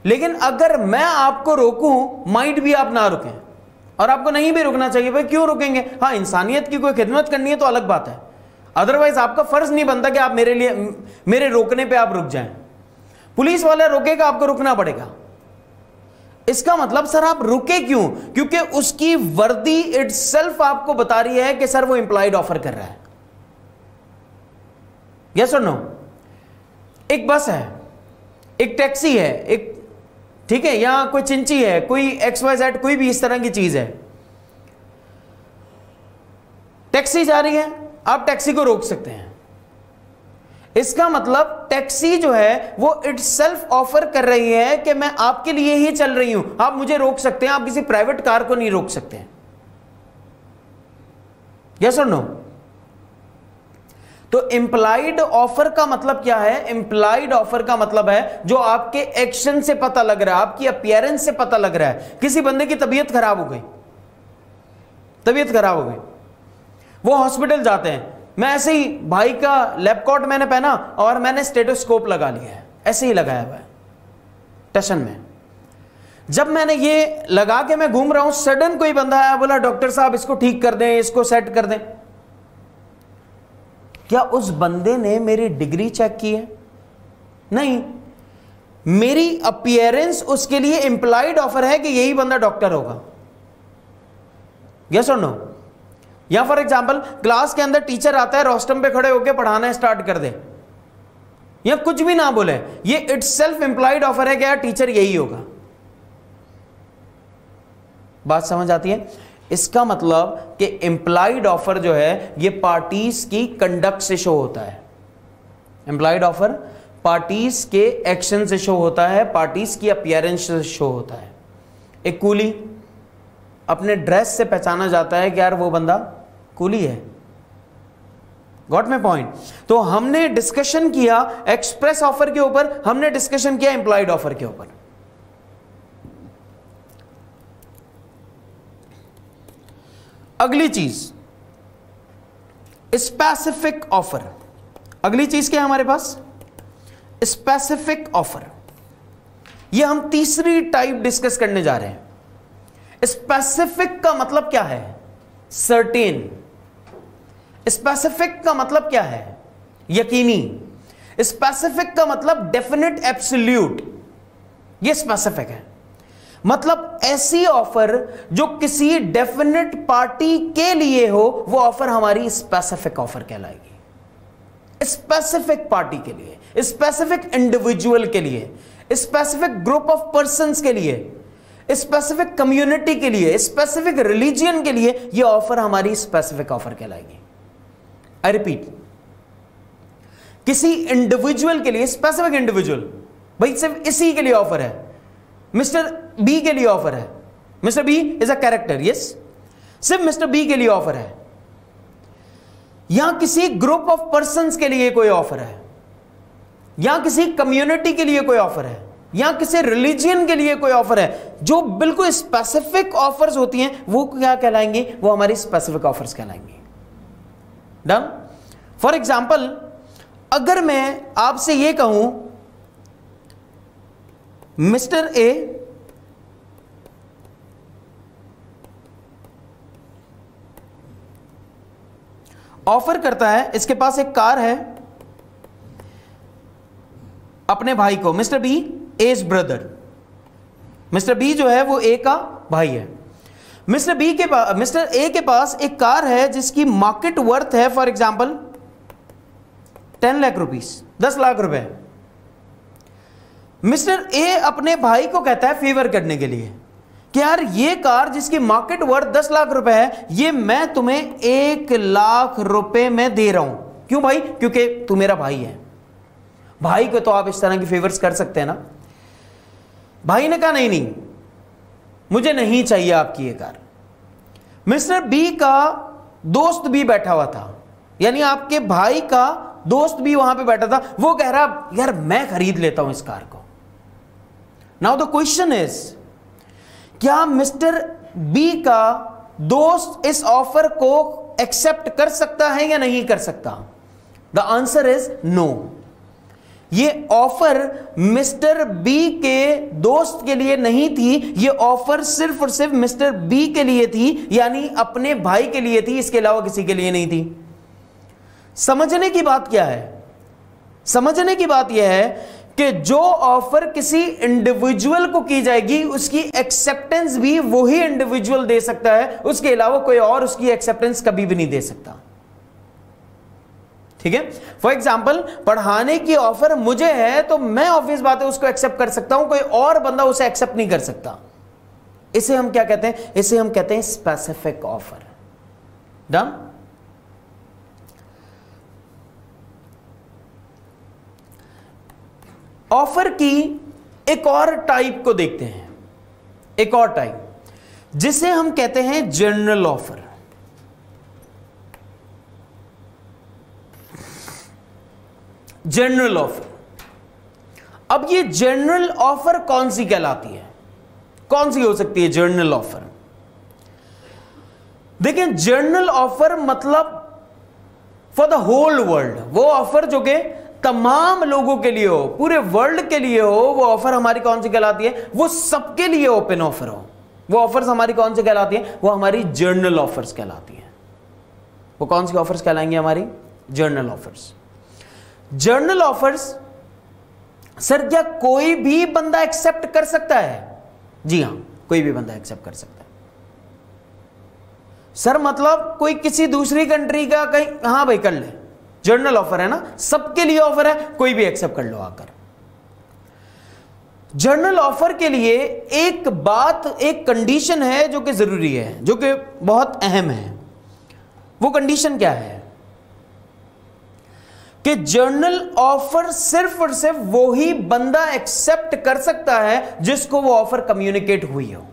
लेकिन अगर मैं आपको रोकूं माइंड भी आप ना रुकें। और आपको नहीं भी रुकना चाहिए भाई, क्यों रुकेंगे? हाँ इंसानियत की कोई खिदमत करनी है तो अलग बात है। अदरवाइज़ आपका फ़र्ज़ नहीं बनता कि आप मेरे लिए, मेरे रोकने पे आप रुक जाएँ। पुलिस वाला रोकेगा, आपको रुकना पड़ेगा। इसका मतलब सर, आप रुके क्यों? क्योंकि उसकी वर्दी इट आपको बता रही है कि, सर, वो इंप्लाइड ऑफ़र कर रहा है। यस और नो एक बस है, एक टैक्सी है, एक ठीक है यहाँ कोई चिंची है, कोई एक्स वाई जेड कोई भी इस तरह की चीज़ है। टैक्सी जा रही है, आप टैक्सी को रोक सकते हैं। इसका मतलब टैक्सी जो है, वो इट सेल्फ ऑफ़र कर रही है कि मैं आपके लिए ही चल रही हूँ। आप मुझे रोक सकते हैं, आप किसी प्राइवेट कार को नहीं रोक सकते यस और नो तो इंप्लाइड ऑफ़र का मतलब क्या है? इंप्लाइड ऑफ़र का मतलब है जो आपके एक्शन से पता लग रहा है, आपकी अपियरेंस से पता लग रहा है। किसी बंदे की तबीयत खराब हो गई। तबीयत खराब हो गई। वो हॉस्पिटल जाते हैं। मैं ऐसे ही भाई का लैपकॉट मैंने पहना और मैंने स्टेटोस्कोप लगा लिया है। ऐसे ही लगाया हुआ है। टशन में। जब मैंने ये लगा के मैं घूम रहा हूँ सडन कोई बंदा आया, बोला, डॉक्टर साहब, इसको ठीक कर दें, इसको सेट कर दें। क्या उस बंदे ने मेरी डिग्री चेक की है? नहीं। मेरी अपियरेंस उसके लिए इंप्लाइड ऑफ़र है कि यही बंदा डॉक्टर होगा। यस और नो या फॉर एग्ज़ाम्पल क्लास के अंदर टीचर आता है रोस्टम पे खड़े होकर पढ़ाना स्टार्ट कर दे। या कुछ भी ना बोले, ये इट्स सेल्फ इंप्लाइड ऑफ़र है क्या टीचर यही होगा। बात समझ आती है? इसका मतलब कि इंप्लाइड ऑफ़र जो है, ये पार्टीज़ की कंडक्ट से शो होता है। इंप्लाइड ऑफ़र पार्टीज़ के एक्शन से शो होता है पार्टीज़ की अपियरेंस से शो होता है। एक कूली अपने ड्रेस से पहचाना जाता है कि यार वो बंदा कूली है। गॉट में पॉइंट तो हमने डिस्कशन किया एक्सप्रेस ऑफ़र के ऊपर, हमने डिस्कशन किया इंप्लाइड ऑफ़र के ऊपर। अगली चीज़ स्पेसिफिक ऑफ़र अगली चीज़ क्या है हमारे पास? स्पेसिफिक ऑफ़र यह हम तीसरी टाइप डिस्कस करने जा रहे हैं। स्पेसिफिक का मतलब क्या है? सर्टेन स्पेसिफिक का मतलब क्या है? यकीनी. स्पेसिफिक का मतलब डेफिनेट एब्सोल्यूट यह स्पेसिफिक है। मतलब ऐसी ऑफ़र जो किसी डेफिनेट पार्टी के लिए हो, वो ऑफ़र हमारी स्पेसिफिक ऑफ़र कहलाएगी। स्पेसिफिक पार्टी के लिए स्पेसिफिक इंडिविजुअल के लिए स्पेसिफिक ग्रुप ऑफ़ पर्सन के लिए स्पेसिफिक कम्युनिटी के लिए स्पेसिफिक रिलीजियन के लिए यह ऑफ़र हमारी स्पेसिफिक ऑफ़र कहलाएगी। आई रिपीट किसी इंडिविजुअल के लिए स्पेसिफिक इंडिविजुअल भाई सिर्फ़ इसी के लिए ऑफ़र है। मिस्टर बी के लिए ऑफ़र है। Mister B is a character yes सिर्फ़ मिस्टर बी के लिए ऑफ़र है। या किसी ग्रुप ऑफ़ पर्सन के लिए कोई ऑफ़र है। या किसी कम्युनिटी के लिए कोई ऑफ़र है। या किसी रिलीजियन के लिए कोई ऑफ़र है। जो बिल्कुल स्पेसिफिक ऑफर्स होती हैं, वो क्या कहलाएँगे? वो हमारी स्पेसिफिक ऑफर्स कहलाएँगे। डन फॉर एग्ज़ाम्पल अगर मैं आपसे यह कहूँ मिस्टर ए, ऑफ़र करता है, इसके पास एक कार है। अपने भाई को, mister B, as brother. Mister B जो है, वो ए का भाई है। मिस्टर बी के पास मिस्टर ए के पास एक कार है, जिसकी मार्केट वर्थ है for example ten lakh rupees दस लाख रुपए। मिस्टर ए अपने भाई को कहता है फेवर करने के लिए कि यार ये कार जिसकी मार्केट वर्थ दस लाख रुपए है, ये मैं तुम्हें एक लाख रुपए में दे रहा हूँ। क्यों भाई? क्योंकि तू मेरा भाई है। भाई को तो आप इस तरह की फेवर्स कर सकते हैं ना? भाई ने कहा, नहीं नहीं, मुझे नहीं चाहिए आपकी ये कार। मिस्टर बी का दोस्त भी बैठा हुआ था। यानी आपके भाई का दोस्त भी वहाँ पे बैठा था। वो कह रहा, यार, मैं खरीद लेता हूँ इस कार को। नाउ द क्वेश्चन इज़ क्या मिस्टर बी का दोस्त इस ऑफ़र को एक्सेप्ट कर सकता है या नहीं कर सकता? द आंसर इज़ नो ये ऑफ़र मिस्टर बी के दोस्त के लिए नहीं थी, ये ऑफ़र सिर्फ़ और सिर्फ़ मिस्टर बी के लिए थी, यानी अपने भाई के लिए थी, इसके अलावा किसी के लिए नहीं थी। समझने की बात क्या है? समझने की बात यह है कि जो ऑफ़र किसी इंडिविजुअल को की जाएगी, उसकी एक्सेप्टेंस भी वही इंडिविजुअल दे सकता है। उसके अलावा कोई और उसकी एक्सेप्टेंस कभी भी नहीं दे सकता। ठीक है? फॉर एग्ज़ाम्पल पढ़ाने की ऑफ़र मुझे है तो मैं ऑफ़िस बात है, उसको एक्सेप्ट कर सकता हूँ, कोई और बंदा उसे एक्सेप्ट नहीं कर सकता। इसे हम क्या कहते हैं? इसे हम कहते हैं स्पेसिफिक ऑफ़र डन ऑफ़र की एक और टाइप को देखते हैं। एक और टाइप, जिसे हम कहते हैं जनरल ऑफ़र जनरल ऑफ़र अब ये जनरल ऑफ़र कौन सी कहलाती है? कौन सी हो सकती है जनरल ऑफ़र देखिए जनरल ऑफ़र मतलब फॉर द होल वर्ल्ड वो ऑफ़र जो कि तमाम लोगों के लिए हो, पूरे वर्ल्ड के लिए हो, वो ऑफ़र हमारी कौन सी कहलाती है? वो सबके लिए ओपन ऑफ़र हो। वो ऑफर्स हमारी कौन सी कहलाती है? वो हमारी जर्नल ऑफर्स कहलाती है। वो कौन सी ऑफर्स कहलाएँगे हमारी? General offers general offers sir क्या कोई भी बंदा एक्सेप्ट कर सकता है? जी हाँ, कोई भी बंदा एक्सेप्ट कर सकता है। सर मतलब कोई किसी दूसरी कंट्री का कहीं हाँ भाई, कर ले। जर्नल ऑफ़र है ना, सबके लिए ऑफ़र है, कोई भी एक्सेप्ट कर लो आकर। जर्नल ऑफ़र के लिए एक बात, एक कंडीशन है जो कि ज़रूरी है, जो कि बहुत अहम है। वो कंडीशन क्या है? कि जर्नल ऑफ़र सिर्फ़ और सिर्फ़ वो ही बंदा एक्सेप्ट कर सकता है जिसको वो ऑफ़र कम्युनिकेट हुई हो।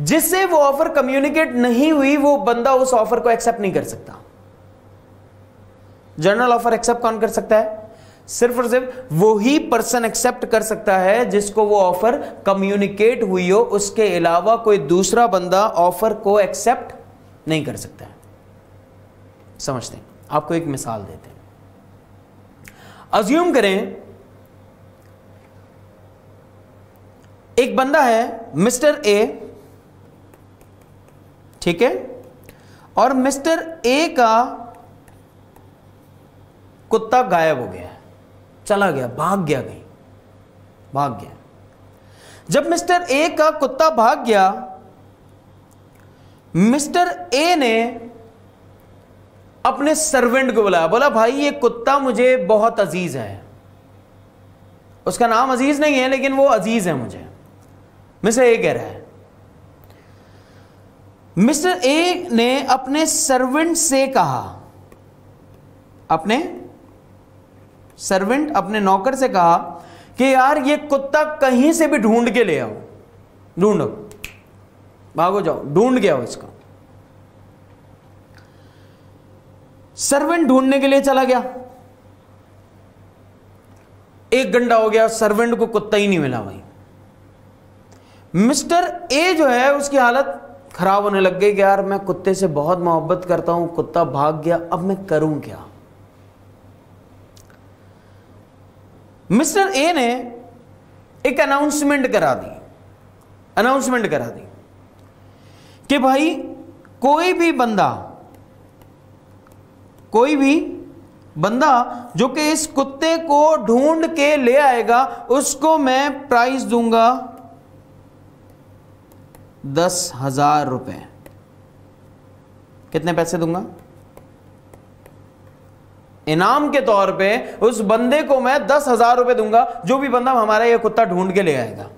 जिससे वो ऑफ़र कम्युनिकेट नहीं हुई, वो बंदा उस ऑफ़र को एक्सेप्ट नहीं कर सकता। जर्नल ऑफ़र एक्सेप्ट कौन कर सकता है? सिर्फ़ और सिर्फ़ वो ही पर्सन एक्सेप्ट कर सकता है जिसको वो ऑफ़र कम्युनिकेट हुई हो, उसके अलावा कोई दूसरा बंदा ऑफ़र को एक्सेप्ट नहीं कर सकता है। समझते हैं? आपको एक मिसाल देते हैं। अज्यूम करें, एक बंदा है, मिस्टर ए ठीक है? और मिस्टर ए का कुत्ता गायब हो गया, चला गया, भाग गया कहीं, भाग गया। जब मिस्टर ए का कुत्ता भाग गया, मिस्टर ए ने अपने सर्वेंट को बुलाया, बोला, भाई, ये कुत्ता मुझे बहुत अज़ीज़ है। उसका नाम अज़ीज़ नहीं है, लेकिन वो अज़ीज़ है मुझे। मिस्टर ए कह रहा है। मिस्टर ए ने अपने सर्वेंट से कहा, अपने सर्वेंट अपने नौकर से कहा कि यार ये कुत्ता कहीं से भी ढूंढ के ले आओ। ढूंढो। भागो जाओ। ढूंढ आओ इसको। सर्वेंट ढूँढने के लिए चला गया। एक घंटा हो गया सर्वेंट को कुत्ता ही नहीं मिला भाई मिस्टर ए जो है, उसकी हालत खराब होने लग गई कि यार मैं कुत्ते से बहुत मोहब्बत करता हूँ, कुत्ता भाग गया, अब मैं करूँ क्या? मिस्टर ए ने एक अनाउंसमेंट करा दी। अनाउंसमेंट करा दी कि भाई, कोई भी बंदा, कोई भी बंदा जो कि इस कुत्ते को ढूंढ के ले आएगा, उसको मैं प्राइस दूँगा दस हज़ार रुपए। कितने पैसे दूँगा? इनाम के तौर पे उस बंदे को मैं दस हज़ार रुपए दूँगा, जो भी बंदा हमारा ये कुत्ता ढूंढ के ले आएगा।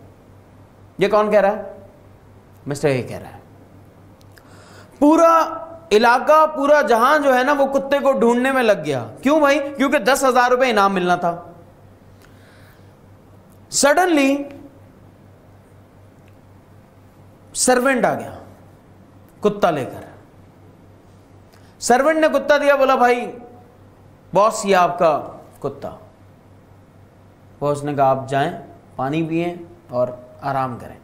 ये कौन कह रहा है? मिस्टर ए कह रहा है। पूरा इलाका, पूरा जहाँ जो है ना, वो कुत्ते को ढूँढने में लग गया। क्यों भाई? क्योंकि दस हज़ार रुपए इनाम मिलना था। सडनली सर्वेंट आ गया, कुत्ता लेकर। सर्वेंट ने कुत्ता दिया, बोला, भाई बॉस, ये आपका कुत्ता। बॉस ने कहा, आप जाएँ, पानी पिए और आराम करें।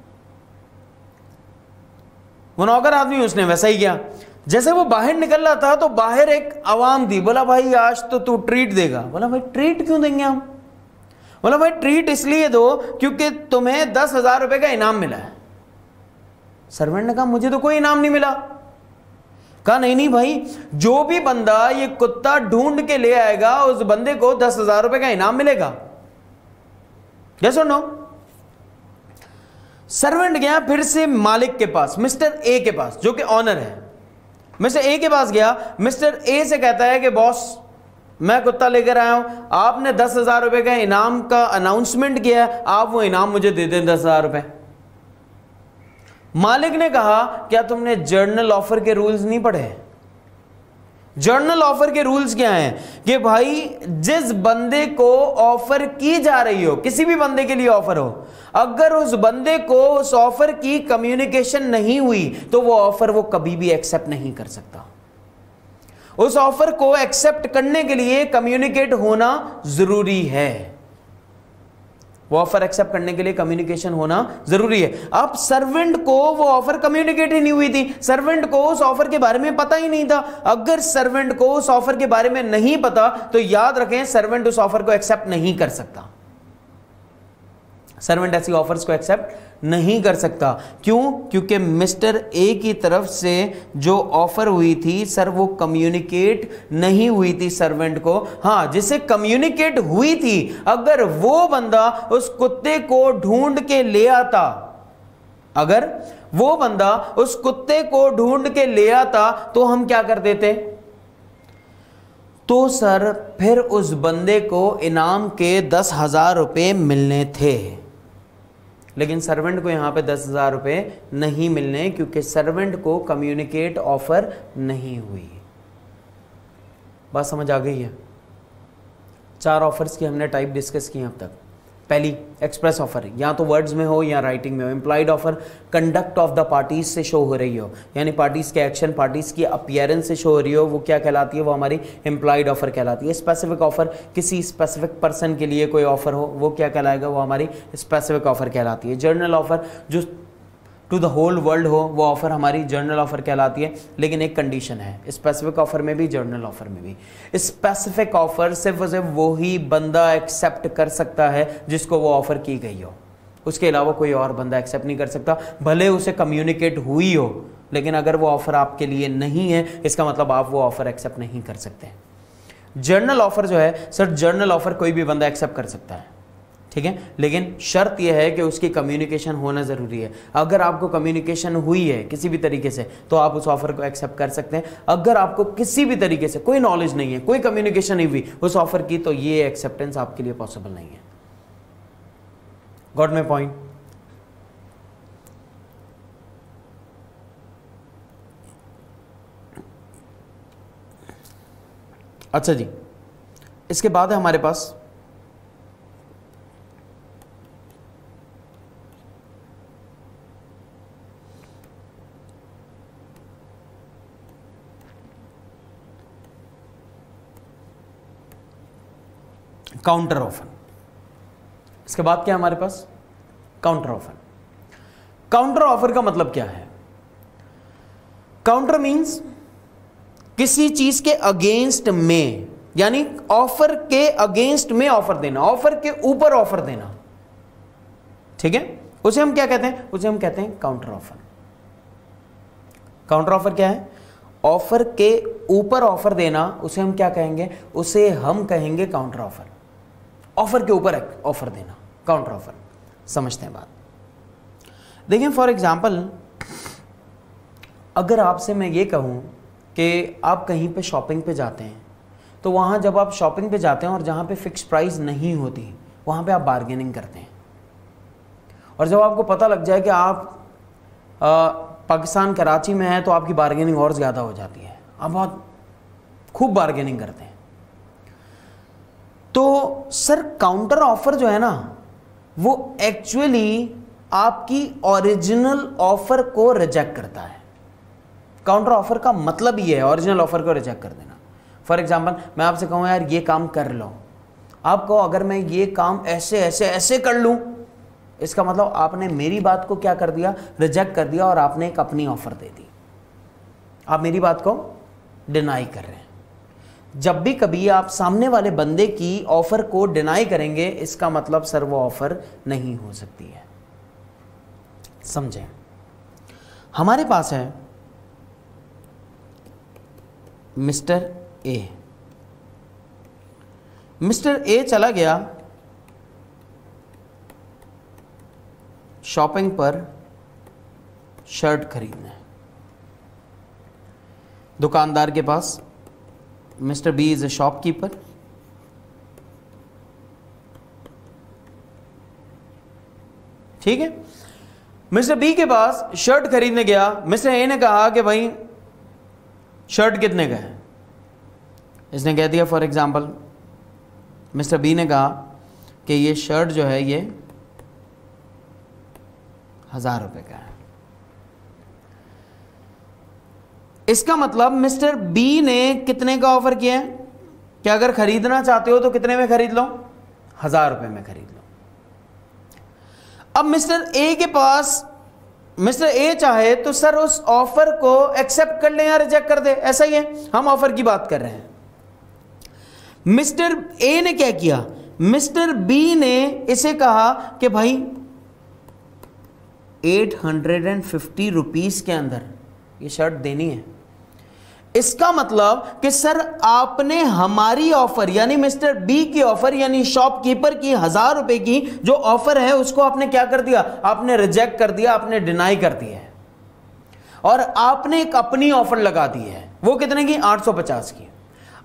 वो नौकर आदमी उसने वैसा ही किया। जैसे वो बाहर निकल रहा था तो बाहर एक आवाम दी बोला, भाई, आज तो तू ट्रीट देगा। बोला, भाई ट्रीट क्यों देंगे हम? बोला, भाई ट्रीट इसलिए दो क्योंकि तुम्हें दस हज़ार रुपए का इनाम मिला है। सर्वेंट ने कहा, मुझे तो कोई इनाम नहीं मिला। कहा, नहीं नहीं भाई, जो भी बंदा ये कुत्ता ढूंढ के ले आएगा, उस बंदे को दस हज़ार रुपए का इनाम मिलेगा। यस और नो सर्वेंट गया फिर से मालिक के पास, मिस्टर ए के पास, जो कि ऑनर है। मिस्टर ए के पास गया, मिस्टर ए से कहता है कि, बॉस, मैं कुत्ता लेकर आया हूँ, आपने दस हज़ार रुपए का इनाम का अनाउंसमेंट किया आप वो इनाम मुझे दे दें दस हज़ार रुपए। मालिक ने कहा, क्या तुमने जर्नल ऑफ़र के रूल्स नहीं पढ़े जर्नल ऑफ़र के रूल्स क्या हैं? कि भाई, जिस बंदे को ऑफ़र की जा रही हो, किसी भी बंदे के लिए ऑफ़र हो, अगर उस बंदे को उस ऑफ़र की कम्युनिकेशन नहीं हुई तो वो ऑफ़र वो कभी भी एक्सेप्ट नहीं कर सकता। उस ऑफ़र को एक्सेप्ट करने के लिए कम्युनिकेट होना ज़रूरी है। वो ऑफ़र एक्सेप्ट करने के लिए कम्युनिकेशन होना ज़रूरी है। अब सर्वेंट को वो ऑफ़र कम्युनिकेट ही नहीं हुई थी। सर्वेंट को उस ऑफ़र के बारे में पता ही नहीं था। अगर सर्वेंट को उस ऑफ़र के बारे में नहीं पता तो याद रखें सर्वेंट उस ऑफ़र को एक्सेप्ट नहीं कर सकता। सर्वेंट ऐसी ऑफर्स को एक्सेप्ट नहीं कर सकता। क्यों? क्योंकि मिस्टर ए की तरफ़ से जो ऑफ़र हुई थी, सर, वो कम्युनिकेट नहीं हुई थी सर्वेंट को। हाँ, जिसे कम्युनिकेट हुई थी, अगर वो बंदा उस कुत्ते को ढूंढ के ले आता, अगर वो बंदा उस कुत्ते को ढूंढ के ले आता तो हम क्या कर देते? तो सर, फिर उस बंदे को इनाम के दस हज़ार रुपये मिलने थे। लेकिन सर्वेंट को यहाँ पे दस हज़ार रुपये नहीं मिलने क्योंकि सर्वेंट को कम्युनिकेट ऑफ़र नहीं हुई। बात समझ आ गई है? चार ऑफर्स की हमने टाइप डिस्कस की अब तक। पहली एक्सप्रेस ऑफ़र या तो वर्ड्स में हो या राइटिंग में हो implied offer conduct of the parties से शो हो रही हो। यानी पार्टीज़ के एक्शन पार्टीज़ की अपियरेंस से शो हो रही हो, वो क्या कहलाती है? वो हमारी एम्प्लॉयड ऑफ़र कहलाती है। स्पेसिफिक ऑफ़र किसी स्पेसिफिक पर्सन के लिए कोई ऑफ़र हो, वो क्या कहलाएगा? वो हमारी स्पेसिफिक ऑफ़र कहलाती है। जर्नल ऑफ़र जो टू द होल वर्ल्ड हो, वो ऑफ़र हमारी जर्नल ऑफ़र कहलाती है, लेकिन एक कंडीशन है स्पेसिफिक ऑफ़र में भी जर्नल ऑफ़र में भी। स्पेसिफिक ऑफ़र सिर्फ़ और सिर्फ़ वो ही बंदा एक्सेप्ट कर सकता है जिसको वो ऑफ़र की गई हो। उसके अलावा कोई और बंदा एक्सेप्ट नहीं कर सकता। भले उसे कम्युनिकेट हुई हो, लेकिन अगर वो ऑफ़र आपके लिए नहीं है, इसका मतलब आप वो ऑफ़र एक्सेप्ट नहीं कर सकते। जर्नल ऑफ़र जो है सर जर्नल ऑफ़र कोई भी बंदा एक्सेप्ट कर सकता है। ठीक है? लेकिन शर्त यह है कि उसकी कम्युनिकेशन होना ज़रूरी है। अगर आपको कम्युनिकेशन हुई है किसी भी तरीके से तो आप उस ऑफ़र को एक्सेप्ट कर सकते हैं। अगर आपको किसी भी तरीके से, कोई नॉलेज नहीं है, कोई कम्युनिकेशन नहीं हुई, उस ऑफ़र की तो ये एक्सेप्टेंस आपके लिए पॉसिबल नहीं है। गॉड में पॉइंट अच्छा जी, इसके बाद है हमारे पास काउंटर ऑफ़र इसके बाद क्या हमारे पास? काउंटर ऑफ़र काउंटर ऑफ़र का मतलब क्या है? काउंटर मींस किसी चीज़ के अगेंस्ट में, यानी ऑफ़र के अगेंस्ट में ऑफ़र देना ऑफ़र के ऊपर ऑफ़र देना। ठीक है? उसे हम क्या कहते हैं? उसे हम कहते हैं काउंटर ऑफ़र। काउंटर ऑफ़र क्या है? ऑफ़र के ऊपर ऑफ़र देना, उसे हम क्या कहेंगे? उसे हम कहेंगे काउंटर ऑफ़र। ऑफ़र के ऊपर एक ऑफ़र देना काउंटर ऑफ़र समझते हैं बात. देखिए फॉर एग्ज़ाम्पल अगर आपसे मैं ये कहूँ कि आप कहीं पे शॉपिंग पे जाते हैं तो वहाँ जब आप शॉपिंग पे जाते हैं और जहाँ पे फिक्स प्राइस नहीं होती, वहाँ पे आप बार्गेनिंग करते हैं. और जब आपको पता लग जाए कि आप पाकिस्तान, कराची में हैं तो आपकी बार्गेनिंग और ज़्यादा हो जाती है. आप बहुत खूब बार्गेनिंग करते हैं. तो सर काउंटर ऑफ़र जो है ना, वो एक्चुअली आपकी ओरिजिनल ऑफ़र को रिजेक्ट करता है। काउंटर ऑफ़र का मतलब ये है ओरिजिनल ऑफ़र को रिजेक्ट कर देना। फॉर एग्ज़ाम्पल मैं आपसे कहूँ, यार, ये काम कर लो। आप कहो, अगर मैं ये काम ऐसे ऐसे ऐसे कर लूँ, इसका मतलब आपने मेरी बात को क्या कर दिया? रिजेक्ट कर दिया और आपने एक अपनी ऑफ़र दे दी। आप मेरी बात को डिनाई कर रहे हैं। जब भी कभी आप सामने वाले बंदे की ऑफ़र को डिनाई करेंगे, इसका मतलब सर वो ऑफ़र नहीं हो सकती है। समझें? हमारे पास है मिस्टर ए। मिस्टर ए चला गया शॉपिंग पर शर्ट खरीदने। दुकानदार के पास Mr. B is a shopkeeper. ठीक है मिस्टर बी के पास शर्ट खरीदने गया मिस्टर ए ने कहा कि भाई शर्ट कितने का है इसने कह दिया फॉर एग्जांपल मिस्टर बी ने कहा कि ये शर्ट जो है, ये हज़ार रुपए का है इसका मतलब मिस्टर बी ने कितने का ऑफ़र किया है? कि अगर खरीदना चाहते हो तो कितने में खरीद लो? हज़ार रुपए में खरीद लो। अब मिस्टर ए के पास, मिस्टर ए चाहे तो सर उस ऑफ़र को एक्सेप्ट कर ले या रिजेक्ट कर दे। ऐसा ही है। हम ऑफ़र की बात कर रहे हैं। मिस्टर ए ने क्या किया? मिस्टर बी ने इसे कहा कि भाई, eight hundred and fifty rupees के अंदर ये शर्ट देनी है। इसका मतलब कि सर आपने हमारी ऑफ़र, यानी मिस्टर बी की ऑफ़र, यानी शॉपकीपर की हज़ार रुपए की जो ऑफ़र है, उसको आपने क्या कर दिया? आपने रिजेक्ट कर दिया, आपने डिनाई कर दिया है। और आपने एक अपनी ऑफ़र लगा दी है। वो कितने की? 850 की।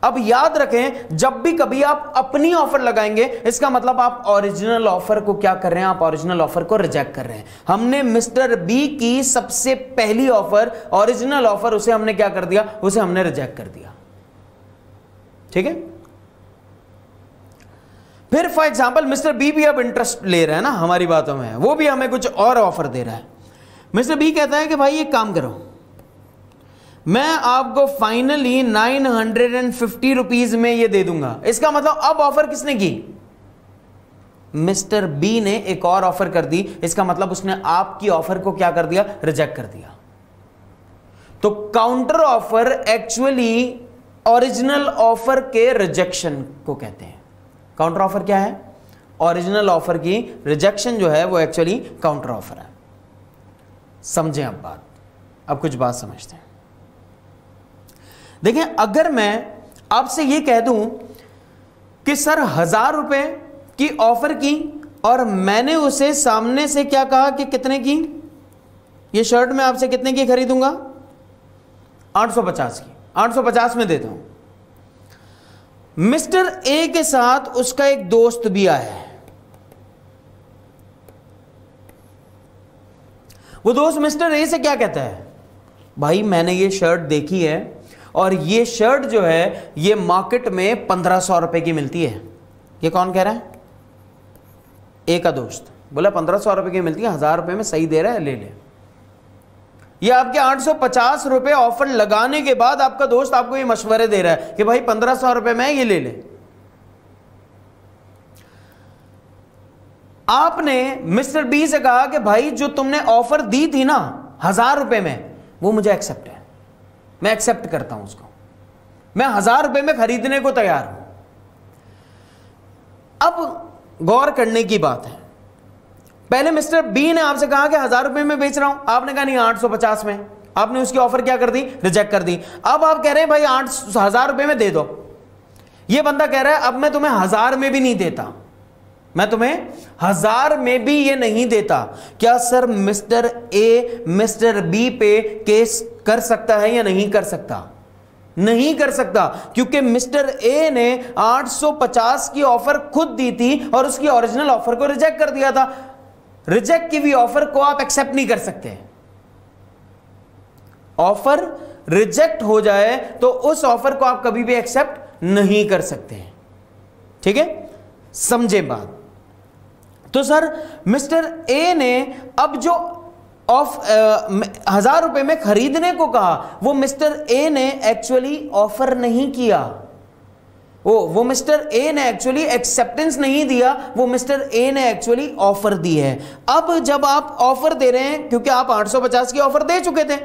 अब याद रखें, जब भी कभी आप अपनी ऑफ़र लगाएँगे, इसका मतलब आप ओरिजिनल ऑफ़र को क्या कर रहे हैं? आप ओरिजिनल ऑफ़र को रिजेक्ट कर रहे हैं। हमने मिस्टर बी की सबसे पहली ऑफ़र ओरिजिनल ऑफ़र उसे हमने क्या कर दिया? उसे हमने रिजेक्ट कर दिया। ठीक है? फिर फॉर एग्ज़ाम्पल मिस्टर बी भी अब इंटरेस्ट ले रहे हैं ना, हमारी बातों में। वो भी हमें कुछ और ऑफ़र दे रहा है। मिस्टर बी कहता है कि भाई, एक काम करो। मैं आपको finally nine hundred and fifty rupees में ये दे दूँगा। इसका मतलब अब ऑफ़र किसने की? मिस्टर बी ने एक और ऑफ़र कर दी। इसका मतलब उसने आपकी ऑफ़र को क्या कर दिया? रिजेक्ट कर दिया। तो counter offer actually original offer के रिजेक्शन को कहते हैं। काउंटर ऑफ़र क्या है? ओरिजिनल ऑफ़र की रिजेक्शन जो है वो एक्चुअली काउंटर ऑफ़र है। समझें अब बात। अब कुछ बात समझते हैं। देखें, अगर मैं आपसे ये कह दूँ कि सर, हज़ार रुपए की ऑफ़र की और मैंने उसे सामने से क्या कहा कि कितने की? ये शर्ट मैं आपसे कितने की खरीदूँगा? 850 की। 850 में देता हूँ। मिस्टर ए के साथ उसका एक दोस्त भी आया है। वो दोस्त मिस्टर ए से क्या कहता है? भाई, मैंने ये शर्ट देखी है। और ये शर्ट जो है, ये मार्केट में पंद्रह सौ रुपए की मिलती है। ये कौन कह रहा है? एक का दोस्त। बोला, पंद्रह सौ रुपए की मिलती है, हज़ार रुपए में सही दे रहा है, ले ले। ये आपके आठ सौ पचास रुपए ऑफ़र लगाने के बाद आपका दोस्त आपको ये मशवरे दे रहा है कि भाई, पंद्रह सौ रुपए में ये ले ले। आपने मिस्टर बी से कहा कि भाई, जो तुमने ऑफ़र दी थी ना, हज़ार रुपए में, वो मुझे एक्सेप्ट है। मैं एक्सेप्ट करता हूँ उसको। मैं हज़ार रुपए में खरीदने को तैयार हूँ। अब गौर करने की बात है। पहले मिस्टर बी ने आपसे कहा कि हज़ार रुपए में बेच रहा हूँ। आपने कहा, नहीं, आठ सौ पचास में। आपने उसकी ऑफ़र क्या कर दी? रिजेक्ट कर दी। अब आप कह रहे हैं, भाई, आठ हज़ार रुपए में दे दो। ये बंदा कह रहा है, अब मैं तुम्हें हज़ार में भी नहीं देता। मैं तुम्हें हज़ार में भी ये नहीं देता। क्या sir mister A, mister B पे केस कर सकता है या नहीं कर सकता? नहीं कर सकता, क्योंकि मिस्टर ए ने 850 की ऑफ़र खुद दी थी और उसकी ओरिजिनल ऑफ़र को रिजेक्ट कर दिया था। रिजेक्ट की भी ऑफ़र को आप एक्सेप्ट नहीं कर सकते। ऑफ़र रिजेक्ट हो जाए तो उस ऑफ़र को आप कभी भी एक्सेप्ट नहीं कर सकते। ठीक है? समझे बात। तो सर, मिस्टर ए ने अब जो ऑफ़ हज़ार रुपए में खरीदने को कहा, वो मिस्टर ए ने एक्चुअली ऑफ़र नहीं किया। वो वो मिस्टर ए ने एक्चुअली एक्सेप्टेंस नहीं दिया, वो मिस्टर ए ने एक्चुअली ऑफ़र दी है। अब जब आप ऑफ़र दे रहे हैं, क्योंकि आप 850 की ऑफ़र दे चुके थे,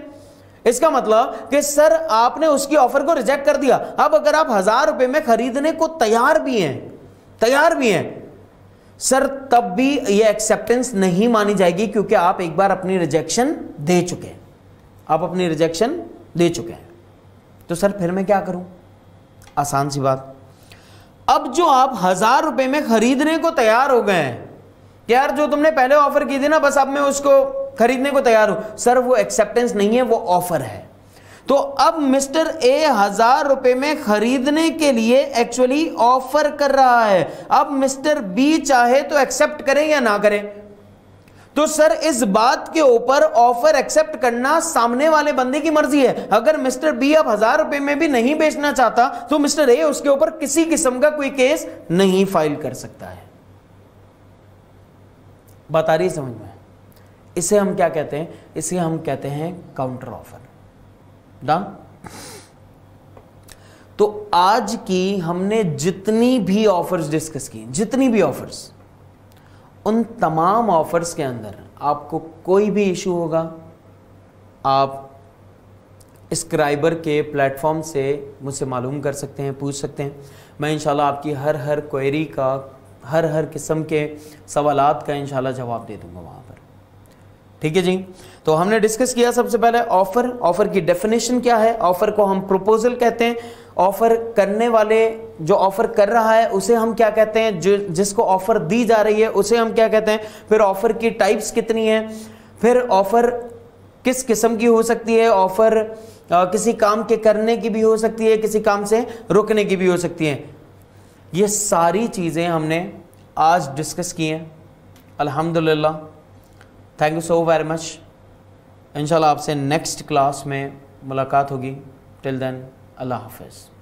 इसका मतलब कि सर, आपने उसकी ऑफ़र को रिजेक्ट कर दिया। अब अगर आप हज़ार रुपए में खरीदने को तैयार भी हैं, तैयार भी हैं सर, तब भी यह एक्सेप्टेंस नहीं मानी जाएगी क्योंकि आप एक बार अपनी रिजेक्शन दे चुके हैं। आप अपनी रिजेक्शन दे चुके हैं। तो सर, फिर मैं क्या करूँ? आसान सी बात। अब जो आप हज़ार रुपए में खरीदने को तैयार हो गए हैं, यार, जो तुमने पहले ऑफ़र की थी ना, बस अब मैं उसको खरीदने को तैयार हूँ। सर, वो एक्सेप्टेंस नहीं है, वो ऑफ़र है। तो अब मिस्टर ए हज़ार रुपए में खरीदने के लिए एक्चुअली ऑफ़र कर रहा है। अब मिस्टर बी चाहे तो एक्सेप्ट करें या ना करें। तो सर, इस बात के ऊपर ऑफ़र एक्सेप्ट करना सामने वाले बंदे की मर्ज़ी है। अगर मिस्टर बी अब हज़ार रुपए में भी नहीं बेचना चाहता तो मिस्टर ए उसके ऊपर किसी किस्म का कोई केस नहीं फ़ाइल कर सकता है। बता रही समझ में? इसे हम क्या कहते हैं? इसे हम कहते हैं काउंटर ऑफ़र डन? तो आज की हमने जितनी भी ऑफर्स डिस्कस की, जितनी भी ऑफर्स उन तमाम ऑफर्स के अंदर आपको कोई भी इशू होगा, आप स्क्राइबर के प्लेटफॉर्म से मुझसे मालूम कर सकते हैं, पूछ सकते हैं। मैं इंशाल्लाह आपकी हर हर क्वेरी का, हर हर किस्म के सवालात का इंशाल्लाह जवाब दे दूँगा वहाँ पर। ठीक है जी? तो हमने डिस्कस किया सबसे पहले ऑफ़र ऑफ़र की डेफिनेशन क्या है? ऑफ़र को हम प्रपोजल कहते हैं। ऑफ़र करने वाले जो ऑफ़र कर रहा है, उसे हम क्या कहते हैं? जो, जिसको ऑफ़र दी जा रही है, उसे हम क्या कहते हैं? फिर ऑफ़र की टाइप्स कितनी है? फिर ऑफ़र किस किस्म की हो सकती है? ऑफ़र किसी काम के करने की भी हो सकती है, किसी काम से रुकने की भी हो सकती है। ये सारी चीज़ें हमने आज डिस्कस की हैं। अल्हम्दुलिल्लाह। Thank you so very much इंशाल्लाह आपसे नेक्स्ट क्लास में मुलाकात होगी. टिल देन अल्लाह हाफिज़.